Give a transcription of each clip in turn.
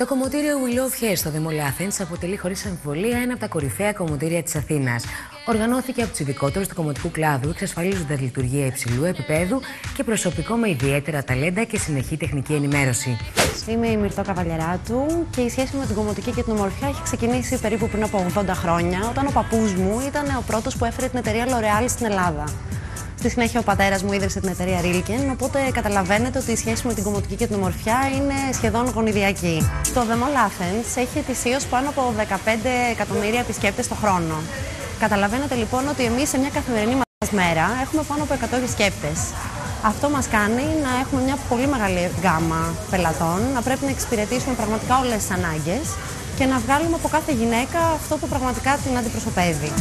Το κομμωτήριο We Love Hair στο Δήμο Athens αποτελεί χωρίς αμφιβολία ένα από τα κορυφαία κομμωτήρια της Αθήνας. Οργανώθηκε από τους ειδικότερους του κομμωτικού κλάδου, εξασφαλίζοντας λειτουργία υψηλού επίπεδου και προσωπικό με ιδιαίτερα ταλέντα και συνεχή τεχνική ενημέρωση. Είμαι η Μυρτώ Καβαλιαράτου και η σχέση με την κομμωτική και την ομορφιά έχει ξεκινήσει περίπου πριν από 80 χρόνια, όταν ο παππούς μου ήταν ο πρώτος που έφερε την εταιρεία L'Oreal στην Ελλάδα. Στη συνέχεια, ο πατέρας μου ίδρυσε την εταιρεία Rilken, οπότε καταλαβαίνετε ότι η σχέση με την κομμωτική και την ομορφιά είναι σχεδόν γονιδιακή. Το The Mall Athens έχει ετησίως πάνω από 15 εκατομμύρια επισκέπτες το χρόνο. Καταλαβαίνετε λοιπόν ότι εμείς σε μια καθημερινή μας μέρα έχουμε πάνω από 100 επισκέπτες. Αυτό μας κάνει να έχουμε μια πολύ μεγάλη γκάμα πελατών, να πρέπει να εξυπηρετήσουμε πραγματικά όλες τις ανάγκες και να βγάλουμε από κάθε γυναίκα αυτό που πραγματικά την αντιπροσωπεύει.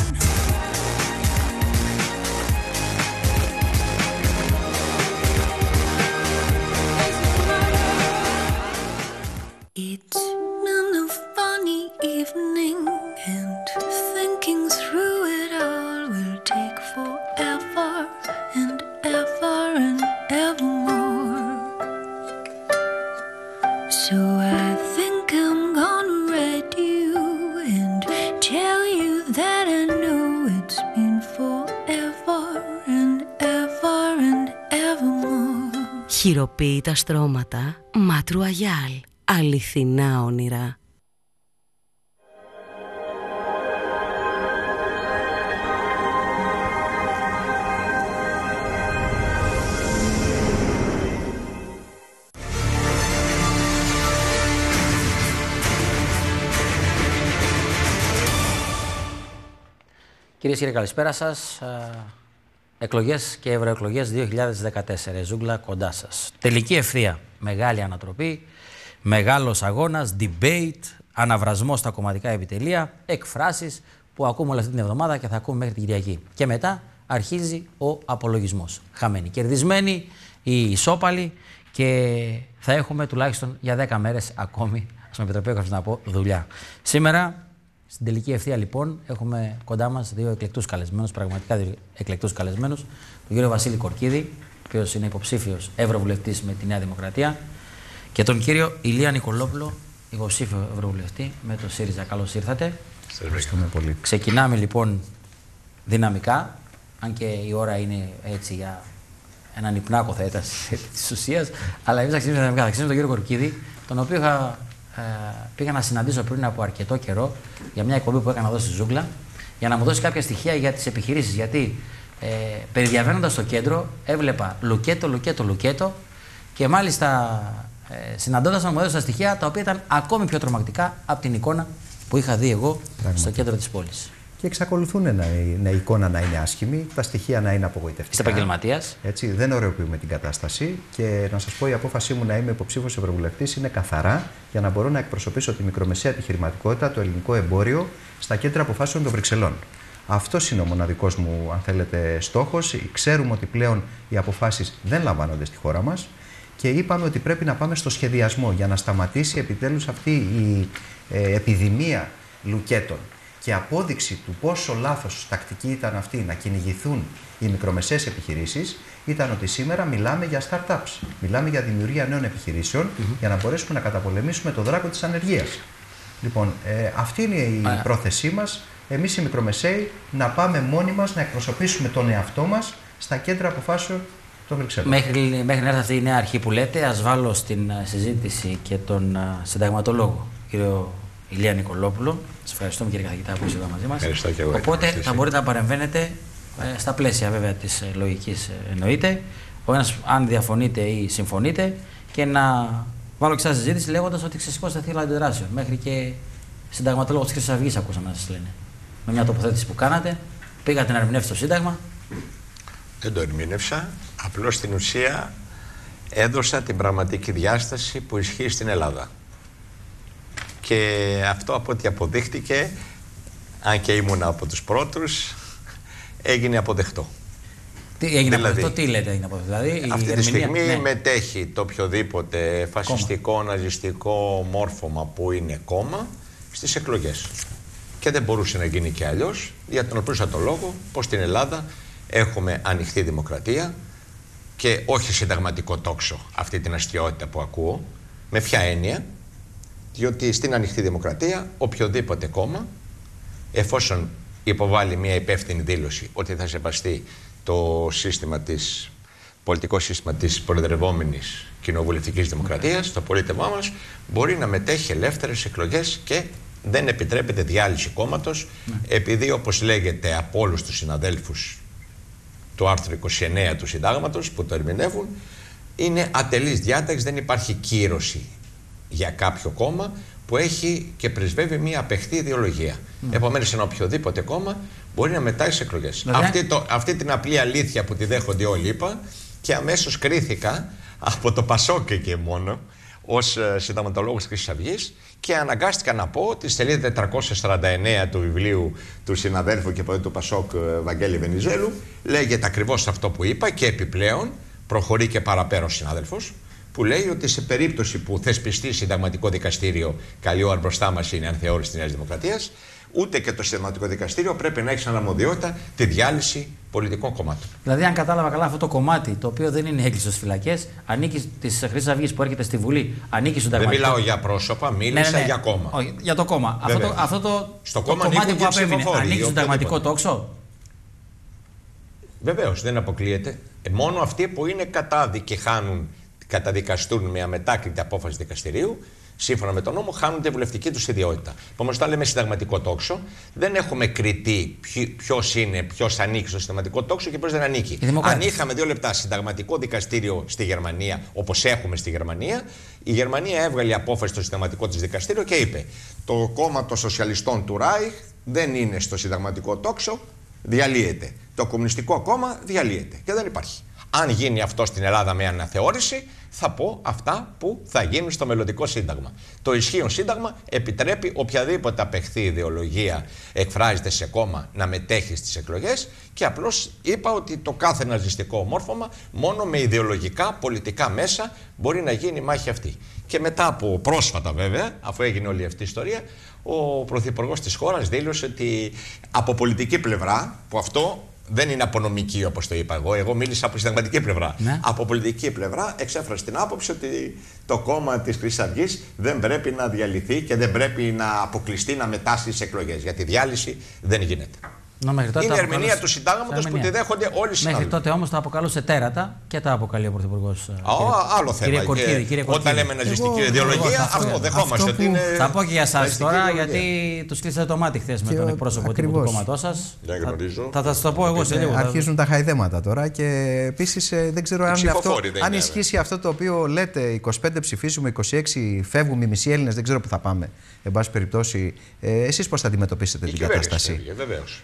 It's been a funny evening, and thinking through it all will take forever and ever and evermore. So I think I'm gonna write you and tell you that I know it's been forever and ever and evermore. Χειροποίητα στρώματα Μάτρου Αγιάλ. Αληθινά όνειρα. Κυρίες και κύριοι, καλησπέρα σας. Εκλογές και ευρωεκλογές 2014. Ζούγκλα κοντά σας. Τελική ευθεία. Μεγάλη ανατροπή. Μεγάλος αγώνας. Debate. Αναβρασμός στα κομματικά επιτελεία. Εκφράσεις που ακούμε όλη αυτή την εβδομάδα και θα ακούμε μέχρι την Κυριακή. Και μετά αρχίζει ο απολογισμός. Χαμένοι. Κερδισμένοι οι ισόπαλοι και θα έχουμε τουλάχιστον για 10 μέρες ακόμη, ας με επιτρέπει να πω, δουλειά. Σήμερα στην τελική ευθεία λοιπόν έχουμε κοντά μας δύο εκλεκτούς καλεσμένους, πραγματικά δύο εκλεκτούς καλεσμένους. Τον κύριο Βασίλη Κορκίδη, ο οποίος είναι υποψήφιος ευρωβουλευτής με τη Νέα Δημοκρατία, και τον κύριο Ηλία Νικολόπουλο, υποψήφιο ευρωβουλευτή με το ΣΥΡΙΖΑ. Καλώς ήρθατε. Σας ευχαριστούμε πολύ. Ξεκινάμε λοιπόν δυναμικά, αν και η ώρα είναι έτσι για έναν υπνάκο θα ήταν της ουσίας, αλλά εμείς θα ξεκινήσουμε δυναμικά. Θα ξεκινήσουμε τον κύριο Κορκίδη, τον οποίο είχα ε, πήγα να συναντήσω πριν από αρκετό καιρό για μια εκπομπή που έκανα εδώ στη Ζούγκλα για να μου δώσει κάποια στοιχεία για τις επιχειρήσεις. Γιατί ε, περιδιαβαίνοντας το κέντρο, έβλεπα λουκέτο, λουκέτο, λουκέτο και μάλιστα ε, συναντώντας να μου έδωσε τα στοιχεία τα οποία ήταν ακόμη πιο τρομακτικά από την εικόνα που είχα δει εγώ στο κέντρο της πόλης. Και εξακολουθούν να, να, η εικόνα να είναι άσχημη, τα στοιχεία να είναι απογοητευτικά. Είστε επαγγελματίας. Έτσι, δεν ωρεοποιούμε την κατάσταση και να σας πω η απόφασή μου να είμαι υποψήφιος ευρωβουλευτής είναι καθαρά για να μπορώ να εκπροσωπήσω τη μικρομεσαία επιχειρηματικότητα, το ελληνικό εμπόριο στα κέντρα αποφάσεων των Βρυξελών. Αυτό είναι ο μοναδικός μου, αν θέλετε, στόχος. Ξέρουμε ότι πλέον οι αποφάσεις δεν λαμβάνονται στη χώρα μας και είπαμε ότι πρέπει να πάμε στο σχεδιασμό για να σταματήσει επιτέλους αυτή η ε, επιδημία λουκέτων και απόδειξη του πόσο λάθος τακτική ήταν αυτή να κυνηγηθούν οι μικρομεσαίες επιχειρήσεις ήταν ότι σήμερα μιλάμε για startups. Μιλάμε για δημιουργία νέων επιχειρήσεων για να μπορέσουμε να καταπολεμήσουμε το δράκο της ανεργίας. Λοιπόν, ε, αυτή είναι η πρόθεσή μας. Εμείς οι μικρομεσαίοι να πάμε μόνοι μας να εκπροσωπήσουμε τον εαυτό μας στα κέντρα αποφάσεων των Βρυξελών. Μέχρι, μέχρι να έρθει αυτή η νέα αρχή που λέτε, ας βάλω στην ε, συζήτηση και τον ε, συνταγματολόγο, κύριο Ηλία Νικολόπουλο. Σας ευχαριστούμε κύριε καθηγητά που είστε εδώ μαζί μας. Ευχαριστώ και εγώ. Οπότε θα μπορείτε να παρεμβαίνετε ε, στα πλαίσια βέβαια της ε, λογικής ε, εννοείται. Ο ένας, αν διαφωνείτε ή συμφωνείτε, και να βάλω και σας συζήτηση λέγοντας ότι ξεσηκώσετε θύλα αντιδράσεων. Μέχρι και συνταγματολόγος της Χρυσής Αυγής ακούσαμε να σας λένε. Με μια τοποθέτηση που κάνατε, πήγατε να ερμηνεύσετε το Σύνταγμα. Δεν το ερμήνευσα. Απλώς στην ουσία έδωσα την πραγματική διάσταση που ισχύει στην Ελλάδα. Και αυτό από ό,τι αποδείχτηκε, αν και ήμουν από τους πρώτους, έγινε αποδεκτό. Τι έγινε δηλαδή, αποδεκτό, τι λέτε έγινε αποδεκτό; Δηλαδή, αυτή τη στιγμή ναι. μετέχει το οποιοδήποτε φασιστικό, κόμμα. ναζιστικό μόρφωμα που είναι κόμμα στις εκλογές. Και δεν μπορούσε να γίνει και αλλιώς, για τον το λόγο πως στην Ελλάδα έχουμε ανοιχτή δημοκρατία και όχι συνταγματικό τόξο αυτή την αστείωτα που ακούω. Με ποια έννοια, Διότι στην ανοιχτή δημοκρατία οποιοδήποτε κόμμα, εφόσον υποβάλει μια υπεύθυνη δήλωση ότι θα σεβαστεί το σύστημα της, πολιτικό σύστημα της προεδρευόμενης κοινοβουλευτικής δημοκρατίας, το πολίτευμά μας, μπορεί να μετέχει ελεύθερες εκλογές και δεν επιτρέπεται διάλυση κόμματος, επειδή όπως λέγεται από όλους τους συναδέλφους του άρθρου 29 του συντάγματος που το ερμηνεύουν, είναι ατελής διάταξη, δεν υπάρχει κύρωση για κάποιο κόμμα που έχει και πρεσβεύει μια απεχθή ιδεολογία. Mm. Επομένως, ένα οποιοδήποτε κόμμα μπορεί να μετάει σε εκλογές. Δηλαδή- Αυτή, το, αυτή την απλή αλήθεια που τη δέχονται όλοι είπα και αμέσως κρίθηκα από το Πασόκ και μόνο ως συνταγματολόγος της Χρυσής Αυγής και αναγκάστηκα να πω ότι στη σελίδα 449 του βιβλίου του συναδέλφου και ποτέ του Πασόκ ε, Βαγγέλη Βενιζέλου λέγεται ακριβώς αυτό που είπα και επιπλέον προχωρεί και παραπέρα ο συνάδελφος που λέει ότι σε περίπτωση που θεσπιστεί συνταγματικό δικαστήριο, καλή ώρα μπροστά μας είναι ανθεώρηση τη Νέα Δημοκρατίας, ούτε και το συνταγματικό δικαστήριο πρέπει να έχει σαν αρμοδιότητα τη διάλυση πολιτικών κομμάτων. Δηλαδή, αν κατάλαβα καλά, αυτό το κομμάτι το οποίο δεν είναι έκλειστος στι φυλακές, ανήκει της Χρυσής Αυγής που έρχεται στη Βουλή, ανήκει στον Δεν Συνταγματικό. μιλάω για πρόσωπα, μίλησα για κόμμα. Ναι, Όχι, για το κόμμα. Αυτό Βέβαια. το, αυτό το, Στο το κόμμα κομμάτι ανήκουν που και απέβαινε, ψηφοφόροι, ανήκει στον συνταγματικό οποιοδήποτε. τόξο. Βεβαίως, δεν αποκλείεται. Ε, μόνο αυτοί που είναι κατάδικοι χάνουν, καταδικαστούν με αμετάκριτη απόφαση δικαστηρίου, σύμφωνα με τον νόμο, χάνουν τη βουλευτική τους ιδιότητα. Επομένως, όταν λέμε συνταγματικό τόξο, δεν έχουμε κριτή ποιος είναι, ποιος ανήκει στο συνταγματικό τόξο και ποιος δεν ανήκει. Οι δημοκράτες. Αν είχαμε δύο λεπτά συνταγματικό δικαστήριο στη Γερμανία, όπως έχουμε στη Γερμανία, η Γερμανία έβγαλε απόφαση στο συνταγματικό της δικαστήριο και είπε: Το κόμμα των σοσιαλιστών του Ράιχ δεν είναι στο συνταγματικό τόξο, διαλύεται. Το Κομμουνιστικό Κόμμα διαλύεται και δεν υπάρχει. Αν γίνει αυτό στην Ελλάδα με αναθεώρηση, θα πω αυτά που θα γίνουν στο μελλοντικό Σύνταγμα. Το ισχύον Σύνταγμα επιτρέπει οποιαδήποτε απεχθή ιδεολογία εκφράζεται σε κόμμα να μετέχει στις εκλογές και απλώς είπα ότι το κάθε ναζιστικό μόρφωμα μόνο με ιδεολογικά πολιτικά μέσα μπορεί να γίνει η μάχη αυτή. Και μετά από πρόσφατα βέβαια, αφού έγινε όλη αυτή η ιστορία, ο Πρωθυπουργός της χώρας δήλωσε ότι από πολιτική πλευρά, που αυτό δεν είναι από νομική όπως το είπα εγώ. Εγώ μίλησα από συνταγματική πλευρά. Ναι. Από πολιτική πλευρά εξέφρασε την άποψη ότι το κόμμα της Χρυσής Αυγής δεν πρέπει να διαλυθεί και δεν πρέπει να αποκλειστεί να μετάσχει στις εκλογές. Γιατί διάλυση δεν γίνεται. Να, μέχρι τότε Είναι τα ερμηνεία αποκαλούσε- του συντάγματος που ερμηνεία. τη δέχονται όλοι οι Μέχρι συνάδελφοι. τότε όμως τα αποκαλούσε τέρατα και τα αποκαλεί ο Πρωθυπουργός. Α, άλλο θέμα. Κύριε Κορκίδη, Και κύριε Όταν Κορκίδη. λέμε ναζιστική Εγώ- ιδεολογία, εγώ θα αυτό πω- δεχόμαστε αυτό ότι που- είναι. Θα πω και για εσά ναζιστική τώρα, ιδεολογία. γιατί τους κλείσατε το μάτι χθες με Και τον ο- εκπρόσωπο του ακριβώς. κόμματός σας. Δεν γνωρίζω. Θα, θα σας το πω εγώ σε Ε, λίγο. θα- αρχίζουν τα χαϊδέματα τώρα και επίσης δεν ξέρω αν, ψηφοφόροι αυτό, δεν αν είναι, ισχύσει αυτό το οποίο λέτε 25 ψηφίζουμε, 26 φεύγουν οι μισοί Έλληνες, δεν ξέρω που θα πάμε. Εν πάση περιπτώσει, ε, εσείς πώς θα αντιμετωπίσετε Η την κυβέρνηση κατάσταση; φεύγει, βεβαίως.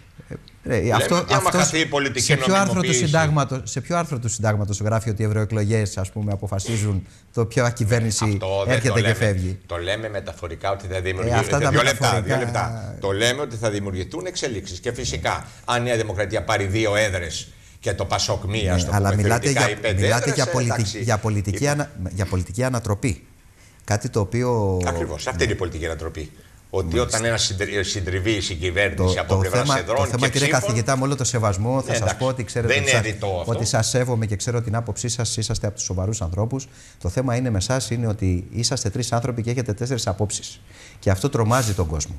Ε, ότι άμα χαθεί η πολιτική σε, ποιο άρθρο του νομιμοποίηση- συντάγματος, σε ποιο άρθρο του συντάγματος γράφει ότι οι ευρωεκλογές αποφασίζουν το ποια κυβέρνηση Αυτό δεν έρχεται το και λέμε. φεύγει; Το λέμε μεταφορικά ότι θα Ε, δημιουργηθούν. αυτά τα δύο, λεπτά, μεταφορικά- δύο λεπτά. Το λέμε ότι θα δημιουργηθούν εξελίξεις. Και φυσικά, αν η Νέα Δημοκρατία πάρει δύο έδρες και το Πασόκ μία, Ναι, στο αλλά πούμε μιλάτε, θεωρητικά, για, ή πέντε μιλάτε έδρες, για, ε, πολιτι- εντάξει. για, πολιτική ανα- για πολιτική ανατροπή. Κάτι το οποίο. Ακριβώς. Αυτή είναι η πολιτική ανατροπή. Ότι όταν ένας συντριβεί η Το, συγκυβέρνηση από το πλευράς θέμα, εδρών το θέμα και κύριε ψήφων, καθηγητά, με όλο το σεβασμό, θα Ναι, σας εντάξει. πω ότι ξέρετε Δεν ότι, είναι σας- ρητό αυτό. ότι σας σέβομαι και ξέρω την άποψή σας, είσαστε από τους σοβαρούς ανθρώπους. Το θέμα είναι με εσά είναι ότι είσαστε τρεις άνθρωποι και έχετε τέσσερις απόψεις. Και αυτό τρομάζει τον κόσμο.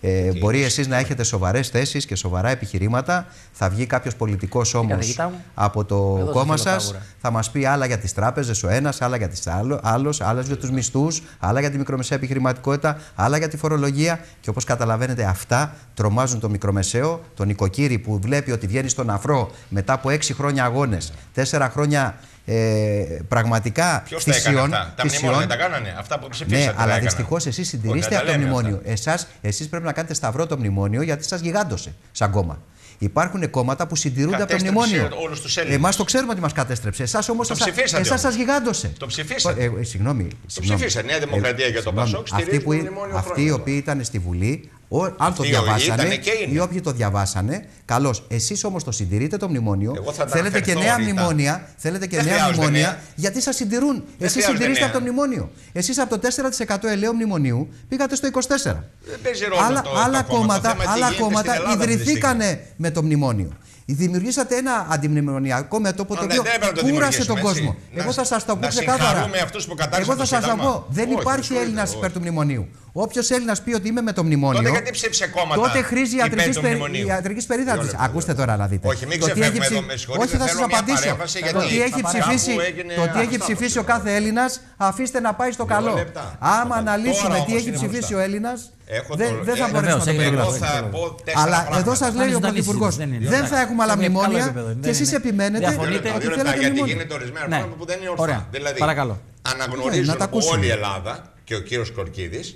Ε, μπορεί εσείς να έχετε σοβαρές θέσεις και σοβαρά επιχειρήματα. Θα βγει κάποιος πολιτικός όμως καθηγητά μου. από το Εδώ κόμμα σας σας. θέλω κάβουρα. Θα μας πει άλλα για τις τράπεζες ο ένας, άλλα για τις άλλο, άλλα για τους μισθούς, άλλα για τη μικρομεσαία επιχειρηματικότητα, άλλα για τη φορολογία. Και όπως καταλαβαίνετε, αυτά τρομάζουν το μικρομεσαίο, τον νοικοκύρη που βλέπει ότι βγαίνει στον αφρό μετά από έξι χρόνια αγώνες, τέσσερα χρόνια ε, πραγματικά Ποιος τα έκανε θυσιών. αυτά; Τα θυσιών. μνημόνια τα κάνανε; Αυτά που ψηφίσατε. Ναι, τα αλλά έκαναν. δυστυχώς εσείς συντηρήστε Όχι, δεν από τα το λέμε μνημόνιο. αυτά. Εσάς, εσείς πρέπει να κάνετε σταυρό το μνημόνιο γιατί σας γιγάντωσε σαν κόμμα. Υπάρχουν κόμματα που συντηρούνται από το Κατέστρεψε μνημόνιο. όλους τους Έλληνες. Εμάς το ξέρουμε ότι μας κατέστρεψε. Εσάς όμως Το ψηφίσατε εσάς σας όμως. γιγάντωσε. Το ψηφίσατε. Ε, ε, συγγνώμη. συγγνώμη. ψηφίσατε. Νέα Δημοκρατία και το συγγνώμη. Πασόκ στηρίζουν Αυτοί, που, το είναι- μνημόνιο αυτοί χρόνια οι τώρα. οποίοι ήταν στη Βουλή, ο, αν το Αυτοί οι διαβάσανε ήτανε και είναι. ή όποιοι το διαβάσανε, καλώς. Εσείς όμως το συντηρείτε το μνημόνιο. Εγώ θα τα Θέλετε και αναφερθώ νέα ρητά. μνημόνια. Θέλετε και Δεν νέα χρειάζονται μνημόνια νέα. γιατί σας συντηρούν. Εσείς χρειάζονται συντηρήστε νέα. από το μνημόνιο. Εσείς από το 4% ελαίου μνημονίου πήγατε στο 24%. Δεν παίζει ρόλο άλλα το- άλλα το κόμμα. Το κόμματα, θέμα τι άλλα γίνεται κόμματα στην Ελλάδα αυτή τη ιδρυθήκανε με το μνημόνιο. Δημιουργήσατε ένα αντιμνημονιακό μέτωπο το Α, ναι, οποίο δεν έπρεπε να το κούρασε τον δημιουργήσουμε, κόσμο. έτσι. Εγώ Να θα σας το πω να ξεκάθαρα. συγχαρούμε αυτούς που κατάρτισαν Εγώ θα το σας το Σύνταγμα. πω. Δεν Όχι, υπάρχει με Έλληνας συγχωρείτε, υπέρ του όχι. μνημονίου. Όποιος Έλληνας πει ότι είμαι με το μνημόνιο. Τότε γιατί ψήφισε κόμματα Τότε χρήζει υπέρ ιατρικής του περί... μνημονίου; ιατρικής Δύο περίθαλψη. λεπτά, Ακούστε δύο τώρα να δείτε. Όχι, μην Το τι ξεφεύγουμε έχει εδώ, ψη- με συγχωρείτε, Όχι, θα θέλω σα μια απαντήσω. παρέμβαση, Το γιατί τι έχει κάπου ψηφίσει, έγινε το τι έχει αυτά, ψηφίσει ο όπως κάθε Έλληνας, αφήστε να πάει στο καλό. λεπτά. Άμα Τώρα αναλύσουμε τι όμως έχει είναι ψηφίσει μπροστά. ο Έλληνας, Έχω δεν το- δεν θα ε, μπορέσουμε να το βεβαίως, Εγώ περιγράψουμε. θα πω τέσσερα Αλλά πράγματα. εδώ σας λέει Αν ο ζωντανή Πρωθυπουργός, συζήτηση, δεν είναι. δεν Εντάξει. θα έχουμε άλλα Σε μεγάλο μνημόνια επίπεδο, δεν και εσείς είναι. επιμένετε Διαφωνείτε. ότι Δύο λεπτά, θέλετε γιατί μνημόνια. γίνεται ορισμένα Ναι. πράγματα που δεν είναι ορθά. Ωραία. Δηλαδή, Παρακαλώ. αναγνωρίζουν Ναι, να τα ακούσουμε. όλη η Ελλάδα και ο κύριος Κορκίδης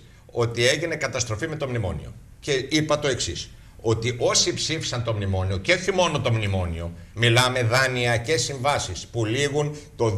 ότι έγινε καταστροφή με το μνημόνιο. Και είπα το εξής. Ότι όσοι ψήφισαν το μνημόνιο και όχι μόνο το μνημόνιο, μιλάμε δανειακές συμβάσεις που λήγουν το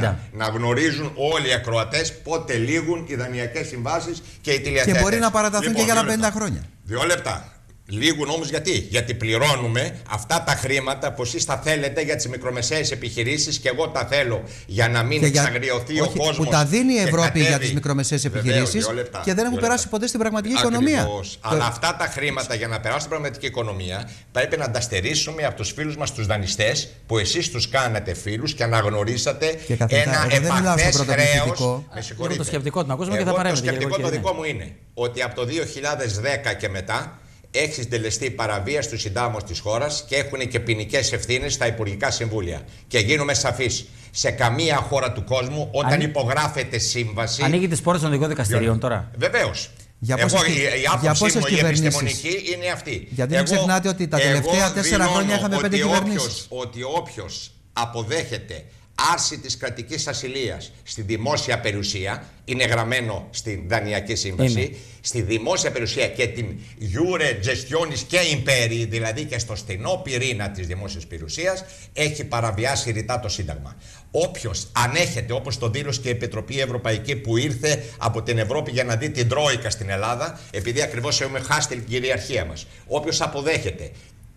2060. Να γνωρίζουν όλοι οι ακροατές πότε λήγουν οι δανειακές συμβάσεις και οι τηλεθέτες. Και μπορεί να παραταθούν και για δύο άλλα 50 λεπτά. χρόνια. Δύο λεπτά. Λίγουν όμω γιατί; Γιατί πληρώνουμε αυτά τα χρήματα που εσείς τα θέλετε για τις μικρομεσαίες επιχειρήσεις και εγώ τα θέλω για να μην Και για- εξαγριωθεί ο όχι, κόσμος. Που τα δίνει η Ευρώπη για τις μικρομεσαίες επιχειρήσεις και δεν έχουν περάσει ποτέ στην πραγματική οικονομία. Ακριβώς. Το- Αλλά αυτά τα χρήματα για να περάσουν στην πραγματική οικονομία πρέπει να τα στερήσουμε από τους φίλους μας τους δανειστές που εσείς τους κάνατε φίλους και αναγνωρίσατε Και καθηγητά, ένα εγώ δεν μιλάω στο επαχθέ πρώτο χρέος. πληθυντικό. Με συγχωρείτε. το σκεπτικό του να ακούσουμε και Εγώ θα παρέμβετε, Το κύριε σκεπτικό το Κορκίδη, δικό μου είναι ότι από το 2010 και μετά έχει συντελεστεί παραβίαση του συντάγματο της χώρας και έχουν και ποινικές ευθύνες στα υπουργικά συμβούλια. Και γίνομαι σαφή. Σε καμία χώρα του κόσμου, όταν Ανοί- υπογράφεται σύμβαση. Ανοίγει τις πόρτες των δικών δικαστηρίων τώρα. Βεβαίως. Για Εγώ, πόσες η, κυ- η για άποψή πόσες μου η κυβερνήσεις; επιστημονική είναι αυτή. Γιατί μην ξεχνάτε ότι τα τελευταία τέσσερα δηλώνω χρόνια είχαμε πέντε ότι κυβερνήσεις. όποιος- Ότι όποιος αποδέχεται άρση της κρατικής ασυλίας στη δημόσια περιουσία, είναι γραμμένο στην Δανειακή Σύμβαση, Είναι. στη δημόσια περιουσία και την Iure Gestionis και Imperi, δηλαδή και στο στενό πυρήνα της δημόσιας περιουσίας, έχει παραβιάσει ρητά το Σύνταγμα. Όποιος ανέχεται, όπως το δήλωσε και η Επιτροπή Ευρωπαϊκή που ήρθε από την Ευρώπη για να δει την Τρόικα στην Ελλάδα, επειδή ακριβώς έχουμε χάσει την κυριαρχία μας. Όποιος αποδέχεται